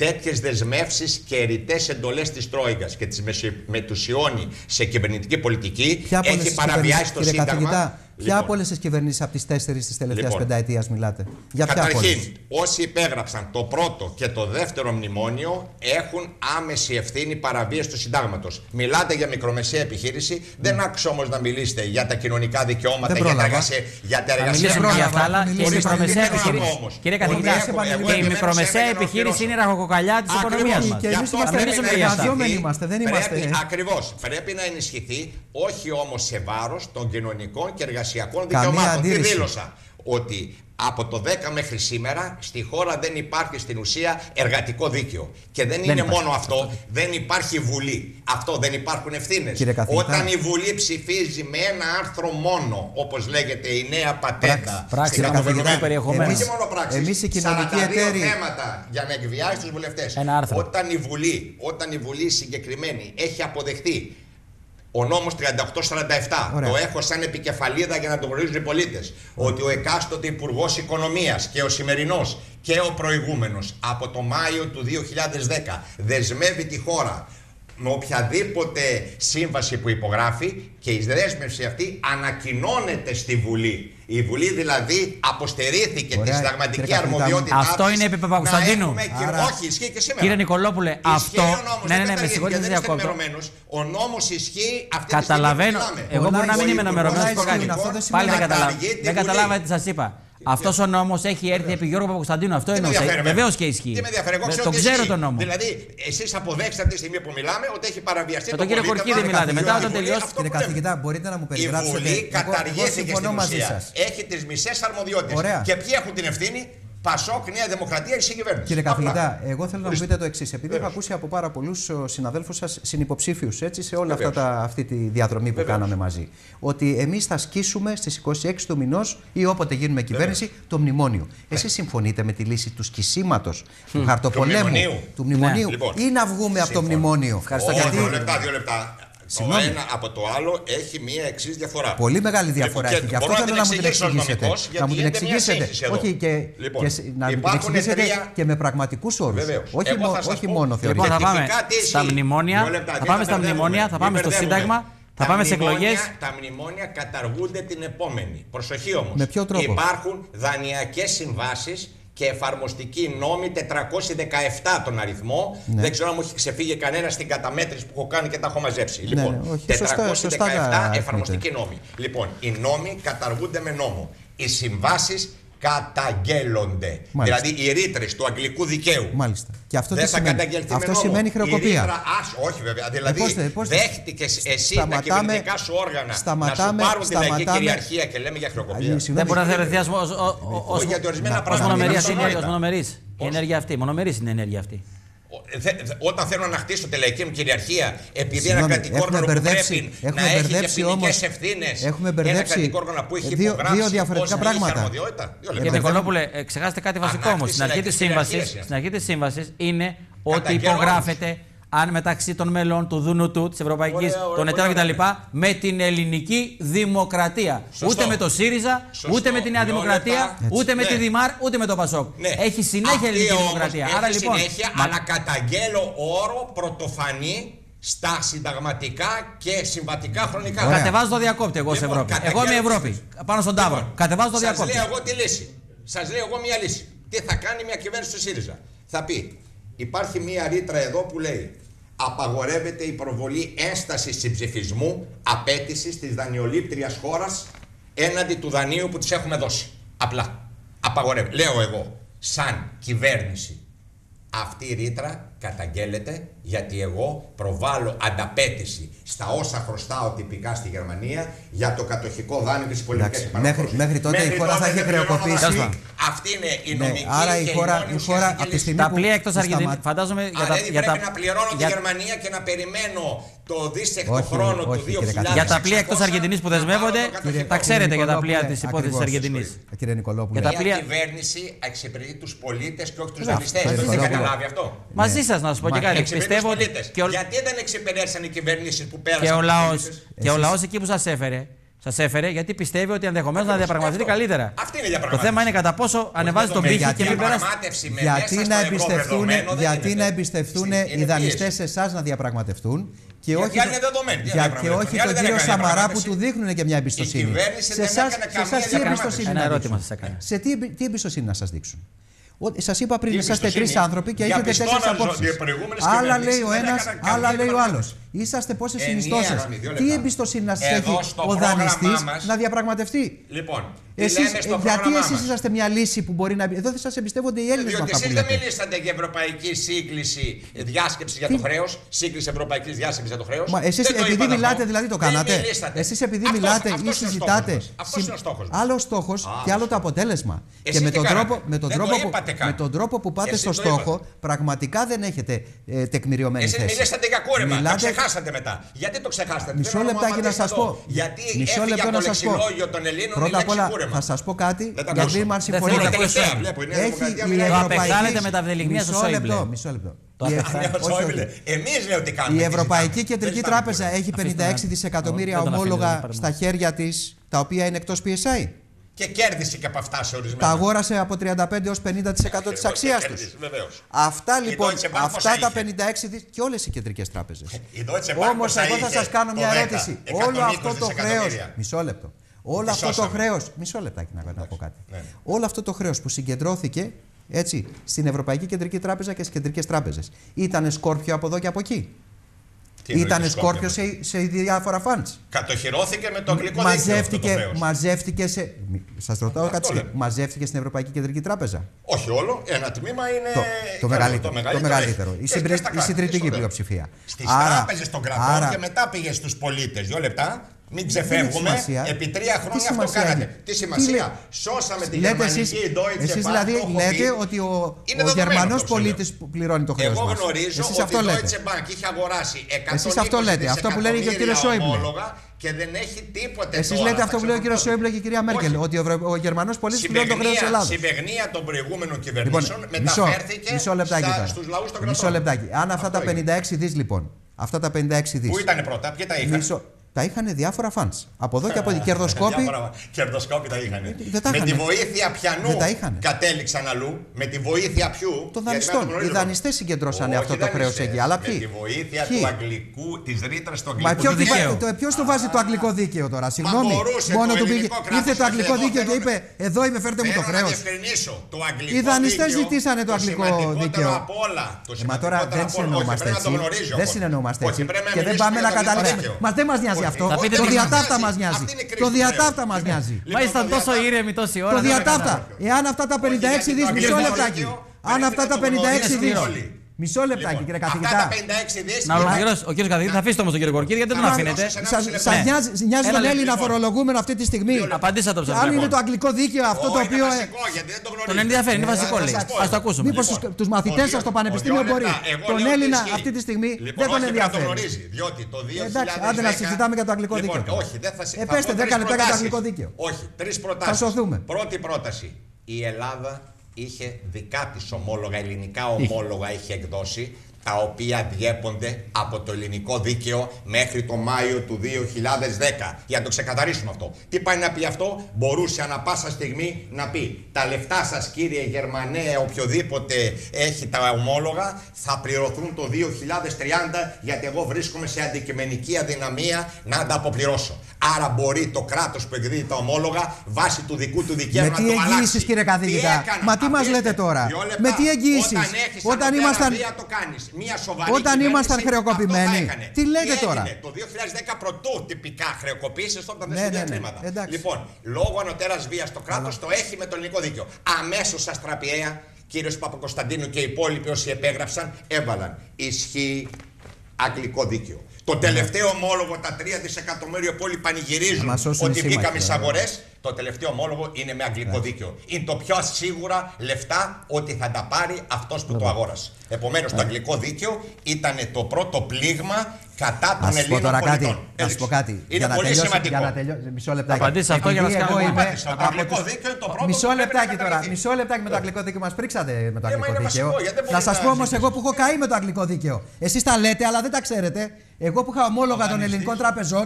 τέτοιες δεσμεύσεις και ρητές εντολές της Τρόικας και τι μετουσιώνει σε κυβερνητική πολιτική, Ποια από όλες έχει τις παραβιάσει κυβερνήσεις, το κύριε Σύνταγμα. καθηγητά, ποια Λοιπόν, από όλε τις κυβερνήσεις από τις τέσσερις της τελευταίας Λοιπόν. πενταετίας μιλάτε. Για ποια από όλες; Καταρχήν, όσοι υπέγραψαν το πρώτο και το δεύτερο μνημόνιο έχουν άμεση ευθύνη παραβίαση του συντάγματος. Μιλάτε για μικρομεσαία επιχείρηση, δεν άκουσα όμως να μιλήσετε για τα κοινωνικά δικαιώματα, Δεν για τα, πρόλαβα. εργασία, για τα Θα εργασία. μιλήσουμε για πρόλαβα, αυτά, αλλά θα και η μιλήσουμε. μικρομεσαία Περιμένω επιχείρηση. όμως. Κύριε Ότι καθηγητά, έχω- εγώ και η επιμένω μικρομεσαία σε ένα επιχείρηση ολοκληρώσω. είναι η ραχοκοκαλιά της Ακριβώς. οικονομίας μας. Και εμείς Γι' αυτό είμαστε πρέπει να εργαζόμενοι ενισχυθεί. είμαστε, δεν Πρέπει- είμαστε- Ακριβώς. Πρέπει να ενισχυθεί, όχι όμως σε βάρος των κοινωνικών και εργασιακών Καμία δικαιωμάτων. Τι αντίρρηση. δήλωσα; Ότι από το 10 μέχρι σήμερα στη χώρα δεν υπάρχει στην ουσία εργατικό δίκαιο. Και δεν, είναι υπάρχει. μόνο αυτό, δεν υπάρχει βουλή. Αυτό δεν υπάρχουν ευθύνες. Κύριε καθηγητά. Όταν η Βουλή ψηφίζει με ένα άρθρο μόνο, όπως λέγεται η νέα πατέντα. Πράξη, στην νομοθετικό κατοχυρωμένη- περιεχομένο. Όχι μόνο πράξεις, Εμείς οι κοινωνικοί 42 εταίροι- θέματα για να εκβιάσει τους βουλευτές. Ένα άρθρο. Όταν η Βουλή, όταν η Βουλή συγκεκριμένη έχει αποδεχτεί ο νόμος 3847, Ωραία. το έχω σαν επικεφαλίδα για να το γνωρίζουν οι πολίτες, ότι ο εκάστοτε Υπουργός Οικονομίας και ο σημερινός και ο προηγούμενος από το Μάιο του 2010 δεσμεύει τη χώρα με οποιαδήποτε σύμβαση που υπογράφει και η δέσμευση αυτή ανακοινώνεται στη Βουλή. Η Βουλή δηλαδή αποστερήθηκε Ωραία, της συνταγματική κύριε καθηγητά μου. αρμοδιότητάς Αυτό της είναι επί να Παπακοσταντίνου. έχουμε κυ- Άρα- Όχι, ισχύει και σήμερα. Κύριε Νικολόπουλε, Ισχύει αυτό. ο νόμος, Ναι, δεν ναι, ναι, με καταργήθηκε, συγχωρείτε, δεν δεν είστε διακόπτω. ενημερωμένος. Ο νόμος ισχύει αυτή Καταλαβαίνω. τη στιγμή που Εγώ Πολλά μπορεί να μην ισχύει, είμαι ενημερωμένο πολλά που ισχύει, κάνει. αυτό δεν Πάλι δεν σημαίνει- καταλάβα. Καταργεί τη Δεν Βουλή. καταλάβατε τι σας είπα. Αυτός ο νόμος έχει έρθει επί Γιώργου Παπακοσταντίνου. Αυτό Τι με εννοούσα. ενδιαφέρει εμένα; Βεβαίως και ισχύει. Τι με ενδιαφέρει, εγώ Με- ξέρω Το ότι ξέρω ισχύει. τον νόμο. Δηλαδή, εσείς αποδέχεστε αυτή τη στιγμή που μιλάμε ότι έχει παραβιαστεί Με το τον κύριο πολίτευμα. Κορκίδη μιλάτε. Η Μετά Βουλή, όταν τελειώσει- αυτό Κύριε που λέμε. καθηγητά, μπορείτε να μου Η περιγράψετε. Βουλή Εγώ- εγώ καταργήθηκε στην συμφωνώ μαζί ουσία. σας. Έχει τις μισές αρμοδιότητες. Ωραία. Και ποιοι έχουν την ευθύνη, Πασόκ, Νέα Δημοκρατία, η συγκυβέρνηση. Κύριε Απλά. καθηγητά, εγώ θέλω να μου Ορίστε. πείτε το εξής. Επειδή έχω Βεβαίως. ακούσει από πάρα πολλούς συναδέλφους σας συνυποψήφιους σε όλα αυτά Βεβαίως. τα, αυτή τη διαδρομή που Βεβαίως. κάναμε μαζί, ότι εμείς θα σκίσουμε στις 26 του μηνός ή όποτε γίνουμε κυβέρνηση το μνημόνιο. Εσείς συμφωνείτε με τη λύση του σκισίματος, του χαρτοπολέμου, μνημονίου. του μνημονίου Λοιπόν, ή να βγούμε από το συμφωνώ. μνημόνιο; Ευχαριστώ, Όχι, γιατί- δύο λεπτά, δύο λεπτά. Το Συγγνώμη. ένα από το άλλο έχει μία εξής διαφορά. Πολύ μεγάλη διαφορά Λοιπόν, έχει. και Γι' αυτό μπορώ θέλω να μου την εξηγήσω ως εξηγήσετε. νομικός, Να γιατί μου την γίνεται μια εξηγήσετε. σύγχυση εδώ. Όχι και, Λοιπόν, και σ- να μου την υπάρχουν εξηγήσετε τρία- και με πραγματικούς όρους. Βεβαίως. Όχι, Εγώ μο- θα σας όχι πω- μόνο Λοιπόν, θεωρητικά. θα πάμε Τεχνικά τι στα ισχύει. μνημόνια. Δύο λεπτά, Θα μην πάμε τα στα μπερδεύουμε. μνημόνια, θα Μην πάμε στο μπερδεύουμε. Σύνταγμα, θα Τα πάμε σε μνημόνια- εκλογές. Τα μνημόνια καταργούνται την επόμενη. Προσοχή όμως. Με ποιο τρόπο; Υπάρχουν δανειακές συμβάσεις και εφαρμοστικοί νόμοι 417 τον αριθμό. Δεν ξέρω αν μου έχει ξεφύγει κανένα στην καταμέτρηση που έχω κάνει και τα έχω μαζέψει. λοιπόν, ναι, όχι, 417 σωστά- σωστά τα αριθμείτε. εφαρμοστικοί νόμοι. Λοιπόν, οι νόμοι καταργούνται με νόμο. Οι συμβάσεις καταγγέλλονται. Μάλιστα. Δηλαδή οι ρήτρες του αγγλικού δικαίου. Μάλιστα. Και αυτό δεν τι θα σημαίνει; καταγγελθεί Αυτό με νόμο. σημαίνει χρεοκοπία. Η ρήτρα, ας, όχι βέβαια. Δηλαδή πώς θε- πώς θε- δέχτηκες εσύ τα Σταματάμε- κυβερνητικά σου όργανα σταματάμε- να σου πάρουν τη λαϊκή σταματάμε- κυριαρχία και λέμε για χρεοκοπία. Αλλιώς, Δεν συγγνώμη, μπορεί να θεωρηθεί ως- ως- ως- Όχι, γιατί ορισμένα να- ως πράγματα είναι μονομερής είναι- αυτονόητα. ως μονομερής. Η Πώς; ενέργεια αυτή. Μονομερής είναι η ενέργεια αυτή. Ο- θε- θε- Όταν θέλω να χτίσω τη λαϊκή μου κυριαρχία, επειδή ένα Συγγνώμη, κρατικό έχουμε όργανο που μπερδέψει- πρέπει έχουμε να έχει και μπερδέψει ποινικέ όμως- ευθύνες. έχουμε Ένα μπερδέψει κρατικό όργανο που έχει δύο- υπογράψει δύο διαφορετικά ως να έχει πράγματα. αρμοδιότητα. Δύο λεπτά. Κύριε μπερδεύω. Νικολόπουλε, ε, ξεχάσετε κάτι βασικό όμως. Ανάκτηση Στην αρχή της λαϊκής σύμβαση κυριαρχίας. στην αρχή της σύμβασης είναι ότι Καταγγέλνω υπογράφεται αν μεταξύ των μελών του Δούνου του, της Ευρωπαϊκής, Ωραία, ωραία, των εταίρων ωραία. κτλ. με την ελληνική δημοκρατία. Σωστό. Ούτε με το ΣΥΡΙΖΑ, Σωστό. ούτε με τη Νέα Δύο Δημοκρατία, λεπτά. ούτε με Ναι. τη ΔΙΜΑΡ, ούτε με το ΠΑΣΟΚ. Ναι. Έχει συνέχεια Αυτή ελληνική όμως δημοκρατία. έχει Άρα λοιπόν. συνέχεια, μα- αλλά καταγγέλω όρο πρωτοφανή στα συνταγματικά και συμβατικά χρονικά. Ωραία. Κατεβάζω το διακόπτη εγώ σε Λοιπόν, Ευρώπη. Εγώ καταγγέλνω είμαι Ευρώπη. τις- Πάνω στον Ταύρο. Λοιπόν, Κατεβάζω το Σας διακόπτη. λέω εγώ τη λύση. Σας λέω εγώ μία λύση. Τι θα κάνει μια κυβέρνηση του ΣΥΡΙΖΑ. Θα πει, υπάρχει μία ρήτρα εδώ που λέει Απαγορεύεται η προβολή ένστασης συμψηφισμού απέτησης της δανειολήπτριας χώρας έναντι του δανείου που της έχουμε δώσει. Απλά. Απαγορεύεται. Λέω εγώ, σαν κυβέρνηση, αυτή η ρήτρα καταγγέλλεται γιατί εγώ προβάλλω ανταπέτηση στα όσα χρωστάω τυπικά στη Γερμανία για το κατοχικό δάνειο και τις πολιτικές Εντάξει, μέχρι- μέχρι τότε η χώρα θα έχει χρεοκοπήσει. Τέλος πάντων. Αυτή είναι η Ναι, νομική άρα η και χώρα- μόνη η ουσιαστική χώρα από τη λύση. στιγμή Τα που- πλοία εκτός που Αργεντινή. σταμα- Φαντάζομαι για Άρα τα. δηλαδή για τα- πρέπει να πληρώνω για- τη Γερμανία και να περιμένω το δίστεκτο Όχι, χρόνο του όχι, κύριε 2000. Κατσούλα. Για τα πλοία εκτός Αργεντινής που δεσμεύονται, δεσμεύονται, τα ξέρετε για τα πλοία Νικολόπουλε, της υπόθεσης ακριβώς. Αργεντινής. Κύριε Νικολόπουλε, Για τα Μια πλοία- κυβέρνηση εξυπηρετεί τους πολίτες και όχι τους Βέβαια, δανειστές. κύριε Δεν Νικολόπουλε. καταλάβει αυτό; Μαζί σας να σα πω και κάτι. Εξυπηρετεί τους Πιστεύω ότι πολίτες. και ο, Γιατί δεν εξυπηρέτησαν οι κυβερνήσεις που πέρασαν. και ο τους λαό πολίτες; και ο λαός εκεί που σας έφερε. Σας έφερε γιατί πιστεύει ότι ενδεχομένως να διαπραγματευτεί αυτό. καλύτερα. Αυτή είναι η Το διαπραγμάτευση. θέμα είναι κατά πόσο ανεβάζει τον με πύχη γιατί και μην περάσει. διαπραγμάτευση με γιατί μέσα να στο εμπιστευτούν, ευρωδεδομένο δεν γιατί γίνεται. να εμπιστευτούν Είναι οι δανειστές πίεση. σε εσάς να διαπραγματευτούν και Γιατί όχι, άλλοι είναι δεδομένοι, τι για, και διαπραγματευτούν. όχι Οι άλλοι τον δεν κύριο έκανε Σαμαρά που διαπραγμάτευση. του δείχνουν και μια εμπιστοσύνη. κυβέρνηση σε δεν εσάς- έκανε σε εσάς καμία τι διαπραγμάτευση. εμπιστοσύνη Ένα να ερώτημα δείξουν; σας έκανα. Σε τι, εμπι- τι εμπιστοσύνη να σας δείξουν; Σας είπα πριν, Τι είσαστε τρεις εμπιστοσύνη. άνθρωποι και έχετε Διαπιστώνω τέσσερις ότι απόψεις. οι προηγούμενες Άλλα λέει κυβερνήσεις ο δεν ένας, έκαναν καμία άλλα λέει ο άλλος. Διαπραγμάτευση. Είσαστε πόσες Ενιαία συνιστώσεις. γραμμή, δύο Τι λεπτά. εμπιστοσύνη να σας Εδώ έχει στο ο πρόγραμμά δανειστής μας- να διαπραγματευτεί; Λοιπόν, τι Εσείς, λέμε στο γιατί πρόγραμμά εσείς μας; είσαστε μια λύση που μπορεί να. Εδώ δεν σας εμπιστεύονται οι Έλληνες με Διότι αυτά που εσείς δεν λέτε. μιλήσατε για ευρωπαϊκή σύγκληση διάσκεψη για το Τι- χρέος. Σύγκληση ευρωπαϊκής διάσκεψης για το χρέος. Μα εσείς επειδή μιλάτε δηλαδή το κάνατε. Εσείς επειδή μιλάτε ή συζητάτε. Αυτός είναι ο στόχος. Άλλος στόχος και άλλος το αποτέλεσμα. Εσείς και με τι τον, κάνατε; τρόπο, με, τον Δεν το τρόπο που, είπατε καν. με τον τρόπο που πάτε Εσείς στο το στόχο, είπατε. πραγματικά δεν έχετε ε, τεκμηριωμένη Εσείς θέση. μιλήσατε για κούρεμα. Μιλάτε- Το ξεχάσατε μετά. Γιατί το ξεχάσατε; Μισό Θέλω μου λεπτάκι να απαντήσετε σας εδώ. πω. Γιατί Μισό έφυγε λεπτό από το να σας πω. λεξιλόγιο των Ελλήνων η Πρώτα απ' λέξη όλα κούρεμα. θα σας πω κάτι. Δεν τα Γιατί ακούσω. με αν Δεν συμφωνείτε. θέλω να τελευταία ακούσω. βλέπω. Η Νέα Έχει Δημοκρατία η μιλάει. Το Ευρωπαϊκή. απεχθάνεται με τα βδελιγμία στο Μισό Σόιμπλε. λεπτό, μισό λεπτό. Το Η- απεχθάνεται. όχι, όχι. Εμείς λέω ότι κάνουμε. Η τι Ευρωπαϊκή ζητάμε. Κεντρική Δεν Τράπεζα ζητάμε έχει Αφήστε 56 να- δισεκατομμύρια δεν τον αφήνω, δεν ομόλογα τον στα χέρια της, τα οποία είναι εκτός PSI. Και κέρδισε και από αυτά σε ορισμένα. Τα αγόρασε από 35 έως 50% της Ακριβώς, αξίας και τους. κέρδισε, βεβαίως. Αυτά Η λοιπόν, Deutsche Bank αυτά πόσα τα είχε; 56 δις και όλες οι κεντρικές τράπεζες. Η Deutsche Bank Όμως πόσα εγώ θα είχε σας κάνω το μια 10, ερώτηση. Όλο 120 αυτό το χρέος, δισεκατομμύρια. μισό λεπτό. Όλο Τη αυτό το σώσαμε. χρέος, μισό λεπτάκι να, να πω κάτι. ναι. Όλο αυτό το χρέος που συγκεντρώθηκε έτσι, στην Ευρωπαϊκή Κεντρική Τράπεζα και στις κεντρικές τράπεζες. Ήτανε σκόρπιο από εδώ και από εκεί. Τι εννοείται Ήτανε σκόρπιο σκόρπιο; σε, σε διάφορα funds. Κατοχυρώθηκε με το αγγλικό δίκαιο αυτό το Μαζεύτηκε, χρέος. μαζεύτηκε σε. Σας ρωτάω Αυτό κάτι. λέμε. Μαζεύτηκε στην Ευρωπαϊκή Κεντρική Τράπεζα; Όχι όλο, ένα τμήμα είναι. Το, το, καλό, μεγαλύτερο, το μεγαλύτερο. έχει. Η, Και συμπρι- στα η κράτη, συντριπτική και στο πλειοψηφία. Στις Άρα- τράπεζες των κρατών άρα- και μετά πήγε στους πολίτες. Δύο λεπτά. Μην Δεν έχει ξεφεύγουμε. σημασία; Επί τρία Τι χρόνια αυτό σημασία κάνατε. έχει; Τι Τι σημασία; λέει- Σώσαμε τη Λέτε γερμανική εσείς, Deutsche εσείς Bank, δηλαδή το έχω λέτε πει. ότι ο, Είναι ο δεδομένο Γερμανός αυτό που πολίτης λέω. που πληρώνει το χρέος Εγώ μας. γνωρίζω Εσείς ότι αυτό η λέτε. Deutsche Bank είχε αγοράσει 120 Εσείς αυτό λέτε, αυτό που λέει και ο κύριος δισεκατομμύρια Σόιμπλε. ομόλογα και δεν έχει τίποτε Εσείς τώρα, λέτε αυτό θα που λέει ο κύριος ξεφορτώσει. Σόιμπλε και η κυρία Μέρκελ, Όχι. ότι ο, Ευρω- ο Γερμανός πολίτης πληρώνει το χρέος της Συμπεγνία, Ελλάδας. συμπεγνία των προηγούμενων Λοιπόν, κυβερνήσεων μισό, μεταφέρθηκε μισό λεπτάκι στα, τώρα. στους λαούς των κρατών. Μισό λεπτάκι. Αν αυτά Αυτό τα έγινε. 56 δις λοιπόν, αυτά τα 56 δις. Πού ήταν πρώτα, ποιοι τα είχαν; Μισό. τα είχαν διάφορα φαν. Από εδώ και από την κερδοσκόπη. Διάφορα Κερδοσκόπη τα είχαν. Δεν τα με είχανε. τη βοήθεια πιανού Δεν τα είχανε. κατέληξαν αλλού. Με τη βοήθεια ποιου. Των γιατί δανειστών. δεν το Οι γνωρίζω. δανειστές συγκεντρώσανε Όχι, αυτό το χρέος δανειστές. εκεί. Αλλά Με ποιοι; τη βοήθεια Ποιοι; του αγγλικού, της ρήτρας του Μα αγγλικού ποιος, δικαίου. το, ποιος του βάζει το αγγλικό δίκαιο τώρα, συγγνώμη. μπορούσε Μόνο το του πήγε. ελληνικό κράτος Ήρθε το να αγγλικό εδώ δίκαιο και θέλω είπε: Εδώ είμαι, φέρτε μου το Θέλω να χρέος. διευκρινίσω. Το αγγλικό Οι δανειστές δίκαιο, ζητήσανε το αγγλικό σημαντικότερο δίκαιο. Από όλα, το Ε, Μα τώρα σημαντικότερο δεν από όλα. συνεννοούμαστε Όχι, πρέπει να έτσι. το γνωρίζω Δεν όμως. συνεννοούμαστε Όχι, έτσι. πρέπει Και δεν μιλήσουμε πάμε για να το ελληνικό καταλήξουμε. δίκαιο. Μα δεν μας νοιάζει Όχι. αυτό. Θα πείτε Το τι μας διατάφτα νοιάζει. μα νοιάζει. Αυτή είναι η κρίση Το του διατάφτα χρέους. μα νοιάζει. Μα Λοιπόν, ήσταν το τόσο διατάφτα- ήρεμοι τόση ώρα. Το δεν διατάφτα. έκανα. Εάν αυτά τα 56 γιατί δι, το μισό αγγλικό λεπτάκι. δίκαιο Αν πρέπει αυτά να τα το 56 δι. Γνωρίζουν όλοι. Μισό λεπτάκι, Λοιπόν, κύριε Αυτά καθηγητά. τα 56 δις Να ολοκληρώσει ο κύριος καθηγητής, θα αφήσει όμως τον κύριο Κορκίδη γιατί δεν τον Καλά, αφήνετε. δώσε Σας, λεπτό. σας Ναι. νοιάζει, νοιάζει Ένα τον λεπτό, Έλληνα λοιπόν. φορολογούμενο αυτή τη στιγμή; Απαντήσατε το Αν ψευδό. είναι το αγγλικό δίκαιο αυτό το Όχι, οποίο. είναι ε, βασικό, γιατί δεν το γνωρίζω. Τον ενδιαφέρει, είναι βασικό λέει. Α το ακούσουμε. Μήπως Λοιπόν, τους μαθητές σα στο πανεπιστήμιο ο δύο μπορεί. λεπτά. Εγώ Τον λέω ότι Έλληνα ισχύει. αυτή τη στιγμή Λοιπόν, δεν τον όχι, πρέπει να το ενδιαφέρει. γνωρίζει. Διότι το 2010. Εντάξει, άντε να συζητάμε για το αγγλικό λοιπόν, δίκαιο. Όχι, δεν θα Ε, συζητάμε. πέστε 10 λεπτά για το αγγλικό δίκαιο. Όχι, τρεις προτάσεις. Θα σωθούμε. Πρώτη πρόταση. Η Ελλάδα είχε δικά της ομόλογα, ελληνικά ομόλογα είχε εκδώσει τα οποία διέπονται από το ελληνικό δίκαιο μέχρι το Μάιο του 2010. Για να το ξεκαθαρίσουμε αυτό. Τι πάει να πει αυτό, μπορούσε ανα πάσα στιγμή να πει Τα λεφτά σας κύριε Γερμανέ, οποιοδήποτε έχει τα ομόλογα, θα πληρωθούν το 2030 γιατί εγώ βρίσκομαι σε αντικειμενική αδυναμία να τα αποπληρώσω. Άρα μπορεί το κράτος που εκδίδει τα ομόλογα βάσει του δικού του δικαίου Με να τι το αλλάξει. εγγύησεις, κύριε καθηγητά; έκανα, Μα τι μας αφήστε, λέτε τώρα; δυο λεπτά. Με τι εγγύησεις; Όταν, έχεις Όταν ανωτέρα ήμασταν- βία, το κάνεις. Μια σοβαρή Όταν κυβέρνηση, ήμασταν αυτό χρεοκοπημένοι. θα έκανε. Τι λέτε τώρα; έγινε το 2010 πρωτού τυπικά χρεοκοπήσεις όταν δεν Ναι, σου ναι, ναι. χρήματα. Εντάξει. Λοιπόν, λόγω ανωτέρας βίας το κράτος το έχει με το ελληνικό δίκαιο. Αμέσως αστραπιαία, κύριος Παπακοσταντίνου και οι υπόλοιποι όσοι επέγραψαν, έβαλαν ισχύει αγγλικό δίκαιο. Το τελευταίο ομόλογο, τα 3 δισεκατομμύρια που όλοι πανηγυρίζουν Να μας σώσουν οι ότι σύμμαχοι, βγήκαμε στι βέβαια. αγορές, το τελευταίο ομόλογο είναι με αγγλικό δίκαιο. Είναι το πιο σίγουρα λεφτά ότι θα τα πάρει αυτός που το αγόρασε. Επομένως, το αγγλικό δίκαιο ήταν το πρώτο πλήγμα κατά Να των σα πω Ελλήνων τώρα κάτι. πολιτών. Να σα Έτσι. πω κάτι. Είναι για να πολύ τελειώσει, σημαντικό. Για να τελειώσει. Μισό λεπτάκι. Απαντήστε αυτό για να Επειδή σας εγώ κάνουμε είμαι απάντηση. Το από αγγλικό τους- δίκαιο είναι το πρώτο Μισό που πρέπει να λεπτάκι τώρα. καταργηθεί. Μισό λεπτάκι με το αγγλικό δίκαιο. Μας πρίξατε με το Ε, μα αγγλικό είναι δίκαιο. βασικό, γιατί δεν Να μπορεί σας να πω όμως ζητήσεις. εγώ που έχω καεί με το αγγλικό δίκαιο. Εσείς τα λέτε, αλλά δεν τα ξέρετε. Εγώ που είχα ομόλογα των δανειστής. ελληνικών τραπεζών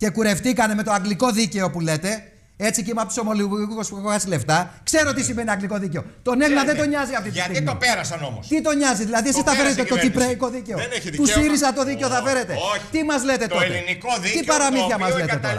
και κουρευτήκανε με το αγγλικό δίκαιο που λέτε. Έτσι και είμαι από τους ομολογικούς που έχω χάσει λεφτά. Ξέρω τι σημαίνει αγγλικό δίκαιο. Τον Έλληνα δεν τον νοιάζει αυτή τη Γιατί στιγμή. το πέρασαν όμως. Τι τον νοιάζει, δηλαδή εσεί Το θα πέρασε φέρετε η το κυβέρνηση. κυπραϊκό δίκαιο; Δεν έχει Του δικαίωμα. ΣΥΡΙΖΑ το δίκαιο θα Ω, φέρετε; όχι. Τι μας λέτε Το τότε; ελληνικό δίκαιο Τι παραμύθια το μας οποίο λέτε τώρα;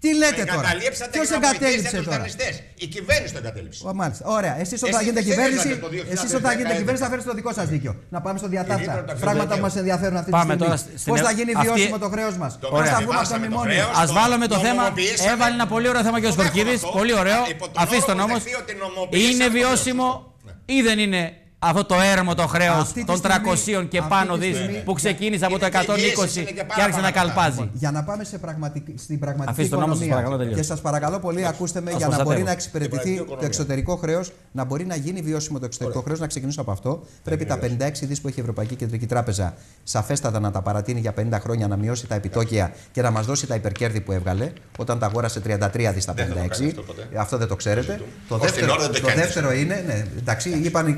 Εγκαταλείψατε. Τι λέτε Το τώρα; εγκαταλείψατε Ποιος για να βοηθήσετε εγκατέλειψε τους τώρα; δανειστές. Η κυβέρνηση το εγκατέλειψε. Ω, μάλιστα. Ωραία. Εσείς όταν Εσείς γίνετε τι κυβέρνηση, θέλετε το 2010, εσείς όταν γίνετε κυβέρνηση θα φέρετε το δικό σας δίκιο. Να πάμε στο διατάφτα. ρήτρα του Πράγματα που αξιοδίκαιου. μα ενδιαφέρουν αυτή τη Πάμε στιγμή. τώρα στην- Πώς θα στην- γίνει αυτή- βιώσιμο το χρέος μας; Το Πώς θα ωραία. βγούμε από το Βάσαμε το μνημόνιο. χρέος. Α βάλουμε το θέμα. νομιμοποιήσαμε. Έβαλε ένα πολύ ωραίο θέμα ο κ. Το δέχομαι Κορκίδη. αυτό. Πολύ ωραίο. Υπό τον Αφήστε τον όρο που όμως. δεχθεί ότι νομιμοποιήσαμε Είναι το βιώσιμο χρέος. ή δεν είναι αυτό το έρμο το χρέος Αυτή τη των στιγμή- 300 και αυτή πάνω τη δι στιγμή- που ξεκίνησε από το Είναι και 120 εγγύησεις, είναι και και πάρα άρχισε να πάρα αυτά. καλπάζει. Για να πάμε σε πραγματική, στην πραγματική Αφήστε τον νόμο σας, οικονομία. παρακαλώ, τελείωσε. και σας παρακαλώ πολύ, ακούστε με, Σας για να μπορεί προστατεύω. να εξυπηρετηθεί πραγματική το οικονομία. εξωτερικό χρέος, να μπορεί να γίνει βιώσιμο το εξωτερικό χρέος, να ξεκινήσω από αυτό. Πρέπει τα 56 δις που έχει η Ευρωπαϊκή Κεντρική Τράπεζα σαφέστατα να τα παρατείνει για 50 χρόνια, να μειώσει τα επιτόκια και να μας δώσει τα υπερκέρδη που έβγαλε όταν τα αγόρασε 33 δις στα 56. Δεν θα το κάνει αυτό ποτέ. Αυτό δεν το ξέρετε. Το Ως δεύτερο, την ώρα δεν το το κάνεις δεύτερο είναι, ναι, εντάξει, είπαν οι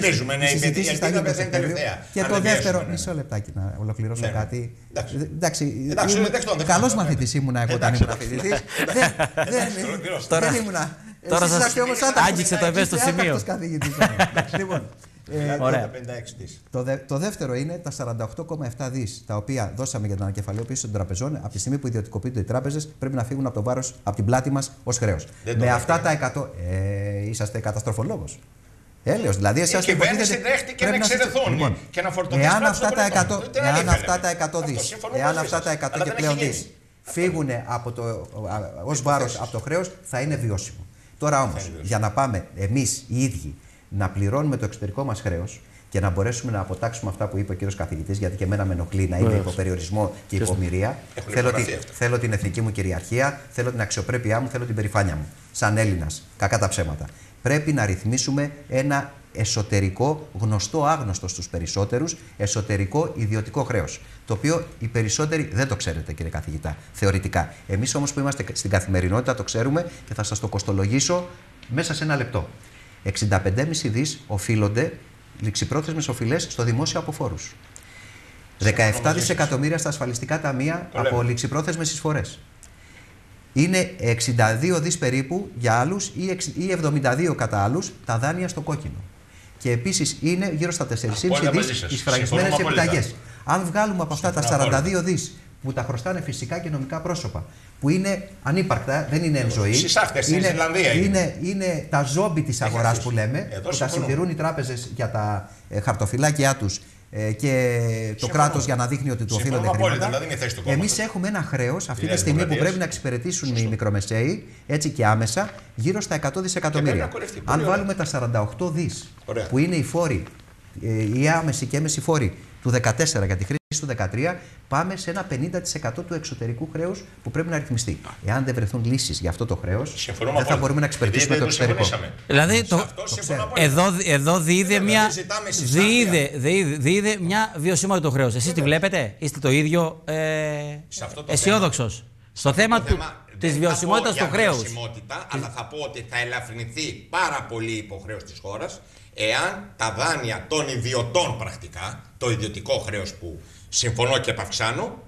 Περιμένουμε, συζητήσεις- ελπίζουμε, ναι, οι η συζητήσεις ελπίδα θα γίνουν το πεθαίνει Σεπτέμβριο. τελευταία. Και Αν το δεν δεύτερο, πιέσουμε, ναι. μισό λεπτάκι να ολοκληρώσω Ναι, ναι. κάτι. Εντάξει. Εντάξει, Εντάξει, ήμουν- εντάξει, δεν καλός φτάνω, μαθητής ήμουνα εγώ όταν Εντάξει, ήμουν εντάξει. φοιτητής. Δεν- δεν- ολοκληρώστε. Δεν Τώρα- ήμουνα. τώρα Εσείς σας είσαστε όμως άτακτος. άγγιξε το ευαίσθητο Είστε σημείο. άτακτος καθηγητής όμως. Λοιπόν, ε, Ωραία. Τα 56 δις. το, δε- το δεύτερο είναι τα 48,7 δις τα οποία δώσαμε για την ανακεφαλαιοποίηση των τραπεζών. Από τη στιγμή που ιδιωτικοποιούνται οι τράπεζες, πρέπει να φύγουν από το βάρος, από την πλάτη μας ως χρέος. Δεν το Με δέχομαι. αυτά τα 100. Ε, είσαστε καταστροφολόγος. Έλεος, δηλαδή εσάς Η κυβέρνηση υποτίθεται- δέχτηκε πρέπει να είστε- εξαιρεθούν Λοιπόν, και να φορτωθούν Εάν στους αυτά τα πολιτών. 100, Δεν εάν ήθελε. αυτά τα 100 Αυτό δις, σύμφωνο εάν μαζί αυτά σας. τα 100 Αλλά και δεν πλέον έχει δις γίνει. φύγουν από το, ως βάρος από το χρέος, θα είναι βιώσιμο. Τώρα όμως, για να πάμε εμείς οι ίδιοι να πληρώνουμε το εξωτερικό μας χρέος και να μπορέσουμε να αποτάξουμε αυτά που είπε ο κύριος καθηγητής, γιατί και εμένα με ενοχλεί να είμαι υπό περιορισμό και υπομοιρία. Έχουν Θέλω, τη, υπογραφεί αυτά. θέλω την εθνική μου κυριαρχία, θέλω την αξιοπρέπειά μου, θέλω την περηφάνεια μου. Σαν Έλληνας. Κακά τα ψέματα. Πρέπει να ρυθμίσουμε ένα εσωτερικό, γνωστό άγνωστο στους περισσότερους, εσωτερικό ιδιωτικό χρέος. Το οποίο οι περισσότεροι δεν το ξέρετε κύριε καθηγητά, θεωρητικά. Εμείς όμως που είμαστε στην καθημερινότητα το ξέρουμε και θα σας το κοστολογήσω μέσα σε ένα λεπτό. 65,5 δις οφείλονται ληξιπρόθεσμες οφειλές στο δημόσιο από φόρους. 17 δισεκατομμύρια στα ασφαλιστικά ταμεία Το από λέμε. ληξιπρόθεσμες εισφορές. Είναι 62 δις περίπου για άλλους ή, εξ- ή 72 κατά άλλους τα δάνεια στο κόκκινο. Και επίσης είναι γύρω στα 4,5 Απόλυτα μαζί δις σας. οι σφραγισμένες Συμφωνούμε απόλυτα. επιταγές. Αν βγάλουμε από αυτά τα Συμφωνώ 42 δις που τα χρωστάνε φυσικά και νομικά πρόσωπα, που είναι ανύπαρκτα, δεν είναι εν ζωή. Στις άχτες, στην είναι, Ισλανδία είναι. είναι, είναι τα ζόμπι της αγοράς χαρτί. που λέμε, Εδώ που τα συμφωνώ. συντηρούν οι τράπεζες για τα ε, χαρτοφυλάκια τους ε, και το Συμφωνώ. κράτος για να δείχνει ότι του Συμφωνώ οφείλονται απόλυτα, χρήματα. δηλαδή είναι η θέση του κόμματος. Εμείς έχουμε ένα χρέος αυτή Νέας τη στιγμή που Δημοκρατίας. πρέπει να εξυπηρετήσουν οι μικρομεσαίοι, έτσι και άμεσα, γύρω στα 100 πρέπει δισεκατομμύρια. να κορευτεί. Αν Πολύ ωραία. βάλουμε τα 48 δις Ωραία. που είναι οι φόροι, ε, οι άμεση και έμεση φόροι του 14 για τη χρήση του 13, πάμε σε ένα 50% του εξωτερικού χρέους που πρέπει να ρυθμιστεί. Εάν δεν βρεθούν λύσεις για αυτό το χρέος, Συμφωνούμε δεν θα απόλυτα. μπορούμε να εξυπηρετήσουμε Γιατί το δεν εξωτερικό. συμφωνήσαμε. Δηλαδή, Σε το, αυτό συμφωνώ απόλυτα. εδώ, εδώ διείδε Βέβαια, μια, δεν ζητάμε εσείς διείδε, διείδε, διείδε μια βιωσιμότητα του χρέους. Εσείς τη βλέπετε, είστε το ίδιο ε, Σε αυτό το αισιόδοξος; Στο θέμα Το του, θέμα της δεν θα βιωσιμότητας πω του για χρέους. βιωσιμότητα, αλλά θα πω ότι θα ελαφρυνθεί πάρα πολύ η υποχρέωση της χώρας εάν τα δάνεια των ιδιωτών πρακτικά, το ιδιωτικό χρέος που συμφωνώ και επαυξάνω,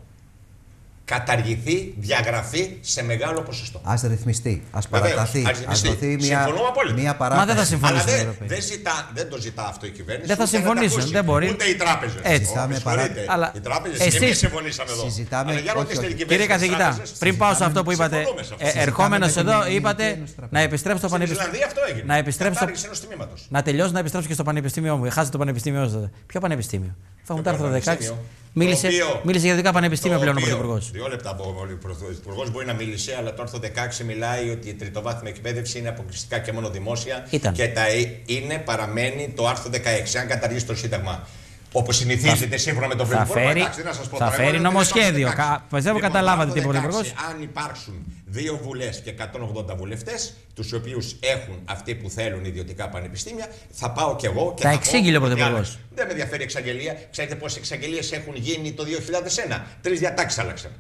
καταργηθεί, διαγραφεί σε μεγάλο ποσοστό. Ας ρυθμιστεί, ας Βεβαίως, παραταθεί, ας ας ρυθμιστεί. δοθεί μια, Συμφωνούμε απόλυτα. μια Μα παράταση. δεν θα συμφωνήσουν Αλλά οι δεν, Ευρωπαίοι. δεν, ζητά, δεν το ζητά αυτό η κυβέρνηση. Δεν θα ούτε να τα συμφωνήσουν, ακούσει. δεν μπορεί. Ούτε οι τράπεζε. Έτσι. Συζητάμε παρά- Αλλά οι τράπεζες. εσείς- Εμείς συμφωνήσαμε εδώ. Συζητάμε- Αλλά για όχι, ρωτήστε όχι. την κυβέρνηση Κύριε και τις καθηγητά, τράπεζες. πριν πάω σε αυτό που είπατε, Συμφωνούμε σε αυτό. ε, ερχόμενος Συζητάμε με εδώ, την είπατε Ελληνική Ένωση Τραπεζών. να επιστρέψω στο Στην πανεπιστήμιο. Ισλανδία αυτό έγινε. Να επιστρέψω στο- Κατάργηση ενός τμήματος. Να τελειώσω να επιστρέψω και στο πανεπιστήμιο μου. Χάσετε το πανεπιστήμιο σας. Ποιο πανεπιστήμιο; Θα μου τα Ποιο άρθρα 16. πανεπιστήμιο; Μίλησε, Το οποίο- μίλησε για ειδικά πανεπιστήμια το πλέον ο οποίο- Πρωθυπουργός. Δύο λεπτά από ο Πρωθυπουργό μπορεί να μίλησε, αλλά το άρθρο 16 μιλάει ότι η τριτοβάθμια εκπαίδευση είναι αποκλειστικά και μόνο δημόσια. Ήταν. Και τα ε- είναι, παραμένει το άρθρο 16. Αν καταργήσει το Σύνταγμα Όπως συνηθίζεται σύμφωνα με τον θα Πρωθυπουργό. φέρει- εντάξει, τι να σας πω θα τώρα, φέρει εγώ δεν το νομοσχέδιο. άρθρο 16. Κα- πιστεύω Λοιπόν, καταλάβατε το τι είπε ο άρθρο Πρωθυπουργός. 16, Αν υπάρξουν δύο βουλές και 180 βουλευτές, τους οποίους έχουν αυτοί που θέλουν ιδιωτικά πανεπιστήμια, θα πάω κι εγώ και Τα θα εξήγηλε ο πω ότι Πρωθυπουργός. άλλα- Δεν με ενδιαφέρει η εξαγγελία. Ξέρετε πόσες εξαγγελίες έχουν γίνει το 2001. Τρεις διατάξεις άλλαξαν.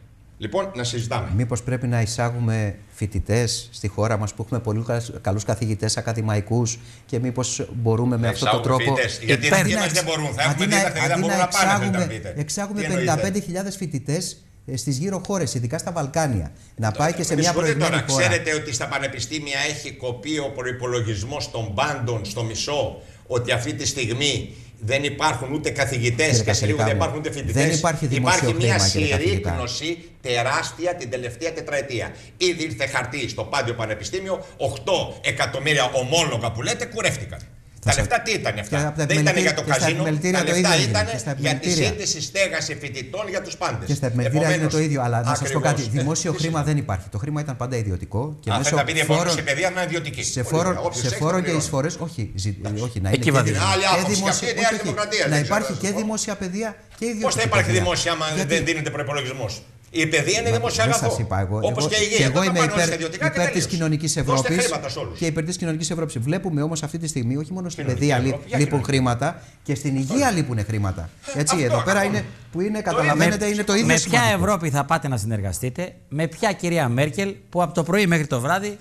Λοιπόν, να συζητάμε. Μήπως πρέπει να εισάγουμε φοιτητές στη χώρα μας που έχουμε πολύ καλούς καθηγητές ακαδημαϊκούς και μήπως μπορούμε με Να αυτόν τον εισάγουμε τρόπο. φοιτητές. Γιατί οι Υπέρ- δικοί να μας εξ- δεν μπορούν. Θα έχουμε αντί δει να- τα παιδιά αντί μπορούν να να πάνε, θέλετε να εξάγουμε- πείτε. Εξάγουμε Τι εννοείτε; 55.000 φοιτητές στις γύρω χώρες, ειδικά στα Βαλκάνια. Να πάει και σε Με μια συγχωρείτε προηγμένη τώρα, χώρα. Ξέρετε ότι στα πανεπιστήμια έχει κοπεί ο προπολογισμό των πάντων στο μισό, ότι αυτή τη στιγμή δεν υπάρχουν ούτε καθηγητές Κύριε και σε λίγο δεν καθηγητά μου, υπάρχουν ούτε φοιτητές. δεν υπάρχει δημόσιο Υπάρχει μια χρήμα, κύριε σειρή καθηγητά. γνωσή τεράστια την τελευταία τετραετία. Ήδη ήρθε χαρτί στο Πάντιο Πανεπιστήμιο, 8 εκατομμύρια ομόλογα που λέτε κουρεύτηκαν. Τα σας- λεφτά τι ήταν Και αυτά. από τα Δεν ήταν επιμελητήρια- για το και στα καζίνο. επιμελητήρια Τα το λεφτά ίδιο έγινε. ήταν Και στα για τη επιμελητήρια. ζήτηση στέγαση φοιτητών για τους πάντες. Και στα επιμελητήρια είναι το ίδιο. Αλλά να σας πω κάτι: δημόσιο χρήμα δεν υπάρχει. Το χρήμα ήταν πάντα ιδιωτικό. Και Αν μέσω θέλετε να πείτε φόρων- σε παιδεία να είναι ιδιωτική. σε Πολύ ωραία. φόρο, Όποιος σε έχει, φόρο θα και πληρώνει. εισφορές, όχι, ζη- όχι, να είναι Εκεί και, βαδίζει. δημο- Άλλη και άποψη, δημόσια, αυτή είναι η όχι, Νέα όχι, Δημοκρατία, να δεν υπάρχει ξέρω, και να σας πω. δημόσια παιδεία και ιδιωτική. Πώς θα υπάρχει παιδεία. δημόσια άμα Γιατί- δεν δίνεται προπολογισμός; Η παιδεία είναι Μα δημόσια δεν αγαθό. σας είπα εγώ. Όπως εγώ, και η υγεία. και εγώ Δεν θα είμαι πάνε όλα υπέρ, στα ιδιωτικά και υπέρ της τελείωσε. κοινωνικής Δώστε Ευρώπης χρήματα σε όλους. και υπέρ της κοινωνικής Ευρώπης. Βλέπουμε όμως αυτή τη στιγμή όχι μόνο στην Κοινωνική παιδεία λεί- Ευρώπη, για λείπουν κοινωνική. χρήματα και στην υγεία λείπουν χρήματα. Έτσι, Αυτό, εδώ πέρα αυτό. είναι που είναι, Το καταλαβαίνετε, ίδιο. είναι το ίδιο Με ποια σημαντικό. Ευρώπη θα πάτε να συνεργαστείτε, με ποια κυρία Μέρκελ που από το πρωί μέχρι το βράδυ